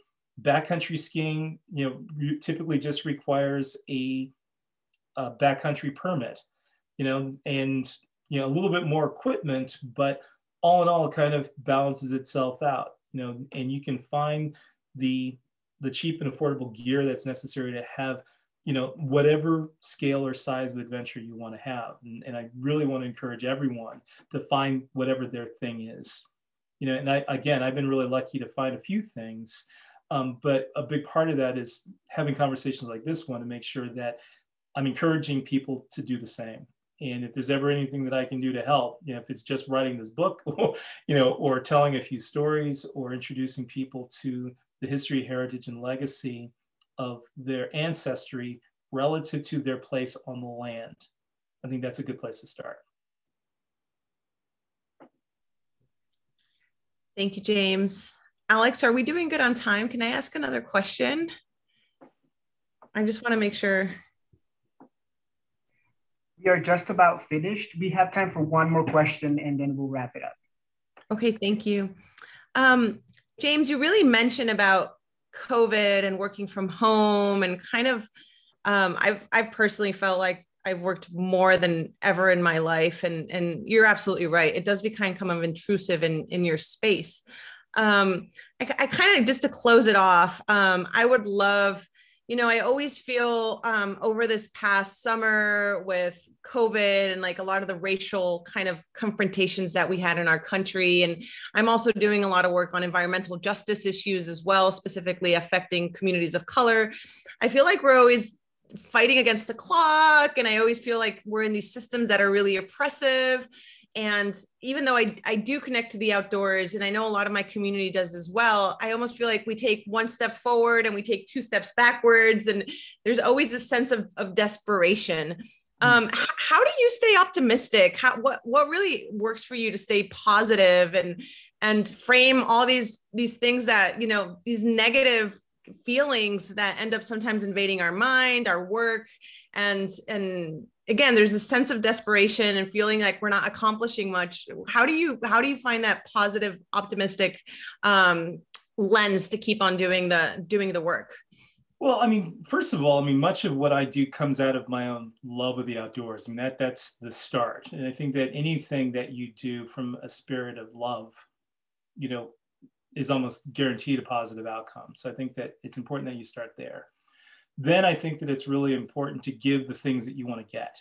backcountry skiing, you know, typically just requires a, a backcountry permit, you know, and, you know, a little bit more equipment, but all in all, kind of balances itself out, you know, and you can find the, the cheap and affordable gear that's necessary to have, you know, whatever scale or size of adventure you want to have. And, and I really want to encourage everyone to find whatever their thing is. You know, and I, again, I've been really lucky to find a few things um, but a big part of that is having conversations like this one to make sure that I'm encouraging people to do the same. And if there's ever anything that I can do to help, you know, if it's just writing this book, <laughs> you know, or telling a few stories, or introducing people to the history, heritage, and legacy of their ancestry relative to their place on the land, I think that's a good place to start. Thank you, James. Alex, are we doing good on time? Can I ask another question? I just want to make sure. We are just about finished. We have time for one more question and then we'll wrap it up. Okay, thank you. Um, James, you really mentioned about COVID and working from home and kind of, um, I've, I've personally felt like I've worked more than ever in my life. And, and you're absolutely right. It does become kind of intrusive in, in your space um, I, I kind of just to close it off, um, I would love, you know, I always feel um, over this past summer with COVID and like a lot of the racial kind of confrontations that we had in our country. And I'm also doing a lot of work on environmental justice issues as well, specifically affecting communities of color. I feel like we're always fighting against the clock. And I always feel like we're in these systems that are really oppressive and even though I, I do connect to the outdoors and i know a lot of my community does as well i almost feel like we take one step forward and we take two steps backwards and there's always a sense of, of desperation mm. um, how do you stay optimistic how what what really works for you to stay positive and and frame all these these things that you know these negative feelings that end up sometimes invading our mind our work and and again there's a sense of desperation and feeling like we're not accomplishing much. How do you how do you find that positive optimistic um, lens to keep on doing the doing the work? Well i mean first of all i mean much of what i do comes out of my own love of the outdoors mean that that's the start. And i think that anything that you do from a spirit of love you know is almost guaranteed a positive outcome. So i think that it's important that you start there then I think that it's really important to give the things that you want to get.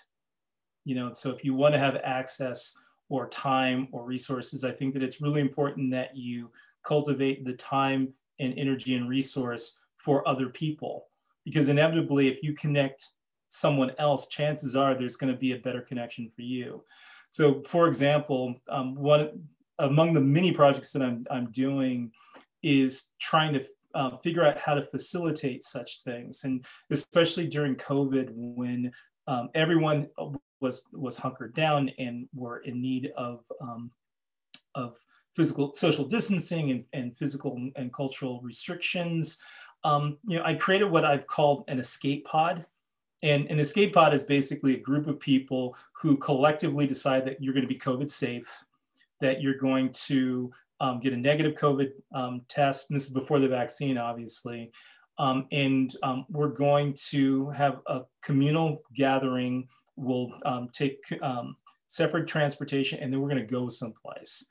You know, so if you want to have access or time or resources, I think that it's really important that you cultivate the time and energy and resource for other people. Because inevitably, if you connect someone else, chances are there's going to be a better connection for you. So, for example, um, one among the many projects that I'm, I'm doing is trying to um, figure out how to facilitate such things. And especially during COVID, when um, everyone was was hunkered down and were in need of um, of physical social distancing and, and physical and cultural restrictions. Um, you know, I created what I've called an escape pod. And an escape pod is basically a group of people who collectively decide that you're going to be COVID safe, that you're going to um, get a negative COVID um, test. And this is before the vaccine, obviously. Um, and um, we're going to have a communal gathering. We'll um, take um, separate transportation and then we're going to go someplace.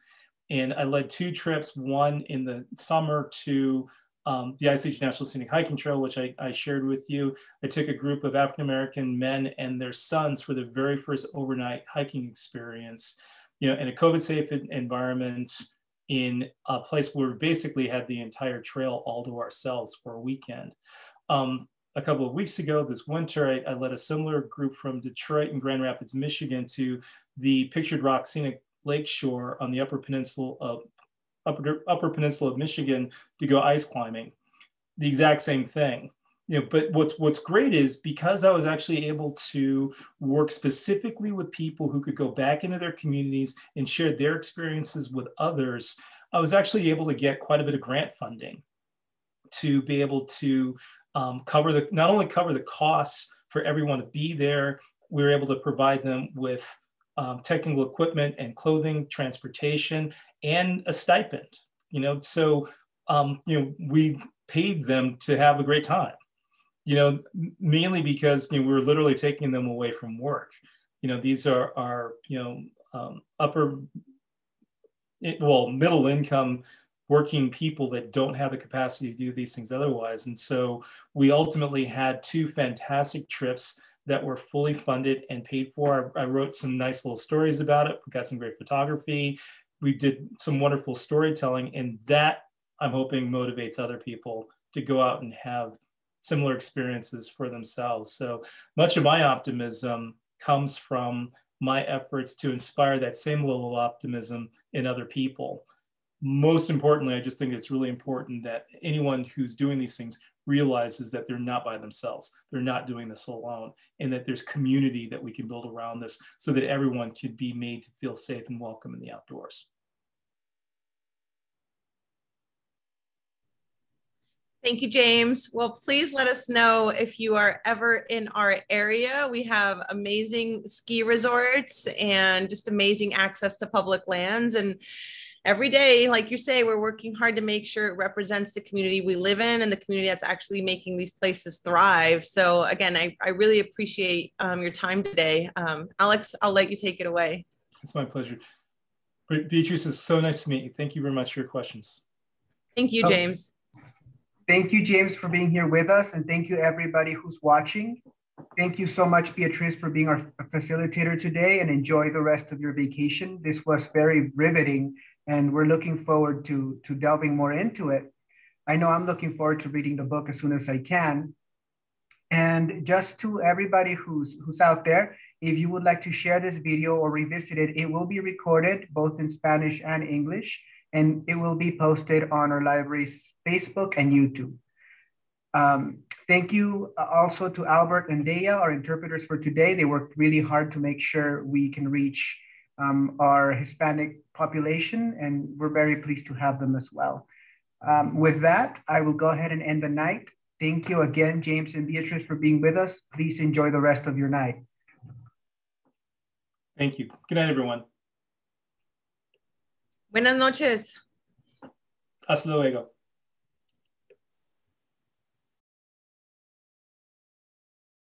And I led two trips, one in the summer to the Ice Age National Scenic Hiking Trail, which I, I shared with you. I took a group of African American men and their sons for the very first overnight hiking experience, you know, in a COVID safe environment in a place where we basically had the entire trail all to ourselves for a weekend. Um, a couple of weeks ago, this winter, I, I, led a similar group from Detroit and Grand Rapids, Michigan to the Pictured Rock Scenic Lakeshore on the Upper Peninsula of Upper, Upper Peninsula of Michigan to go ice climbing. The exact same thing. You know, but what's what's great is because I was actually able to work specifically with people who could go back into their communities and share their experiences with others, I was actually able to get quite a bit of grant funding to be able to um, cover the not only cover the costs for everyone to be there, we were able to provide them with um, technical equipment and clothing, transportation, and a stipend. You know, so um, you know we paid them to have a great time you know, mainly because you know, we were literally taking them away from work. You know, these are are you know um, upper, well, middle income working people that don't have the capacity to do these things otherwise. And so we ultimately had two fantastic trips that were fully funded and paid for. I, I wrote some nice little stories about it. We got some great photography. We did some wonderful storytelling, and that I'm hoping motivates other people to go out and have similar experiences for themselves. So much of my optimism comes from my efforts to inspire that same level of optimism in other people. Most importantly, I just think it's really important that anyone who's doing these things realizes that they're not by themselves. They're not doing this alone, and that there's community that we can build around this so that everyone can be made to feel safe and welcome in the outdoors. Thank you, James. Well, please let us know if you are ever in our area. We have amazing ski resorts and just amazing access to public lands. And every day, like you say, we're working hard to make sure it represents the community we live in and the community that's actually making these places thrive. So, again, I, I really appreciate um, your time today. Um, Alex, I'll let you take it away. It's my pleasure. Beatrice, it's so nice to meet you. Thank you very much for your questions. Thank you, James. Thank you, James, for being here with us. And thank you, everybody who's watching. Thank you so much, Beatrice, for being our facilitator today and enjoy the rest of your vacation. This was very riveting and we're looking forward to, to delving more into it. I know I'm looking forward to reading the book as soon as I can. And just to everybody who's, who's out there, if you would like to share this video or revisit it, it will be recorded both in Spanish and English and it will be posted on our library's Facebook and YouTube. Um, thank you also to Albert and Dea, our interpreters for today. They worked really hard to make sure we can reach um, our Hispanic population, and we're very pleased to have them as well. Um, with that, I will go ahead and end the night. Thank you again, James and Beatrice, for being with us. Please enjoy the rest of your night. Thank you. Good night, everyone. Buenas noches. Hasta luego.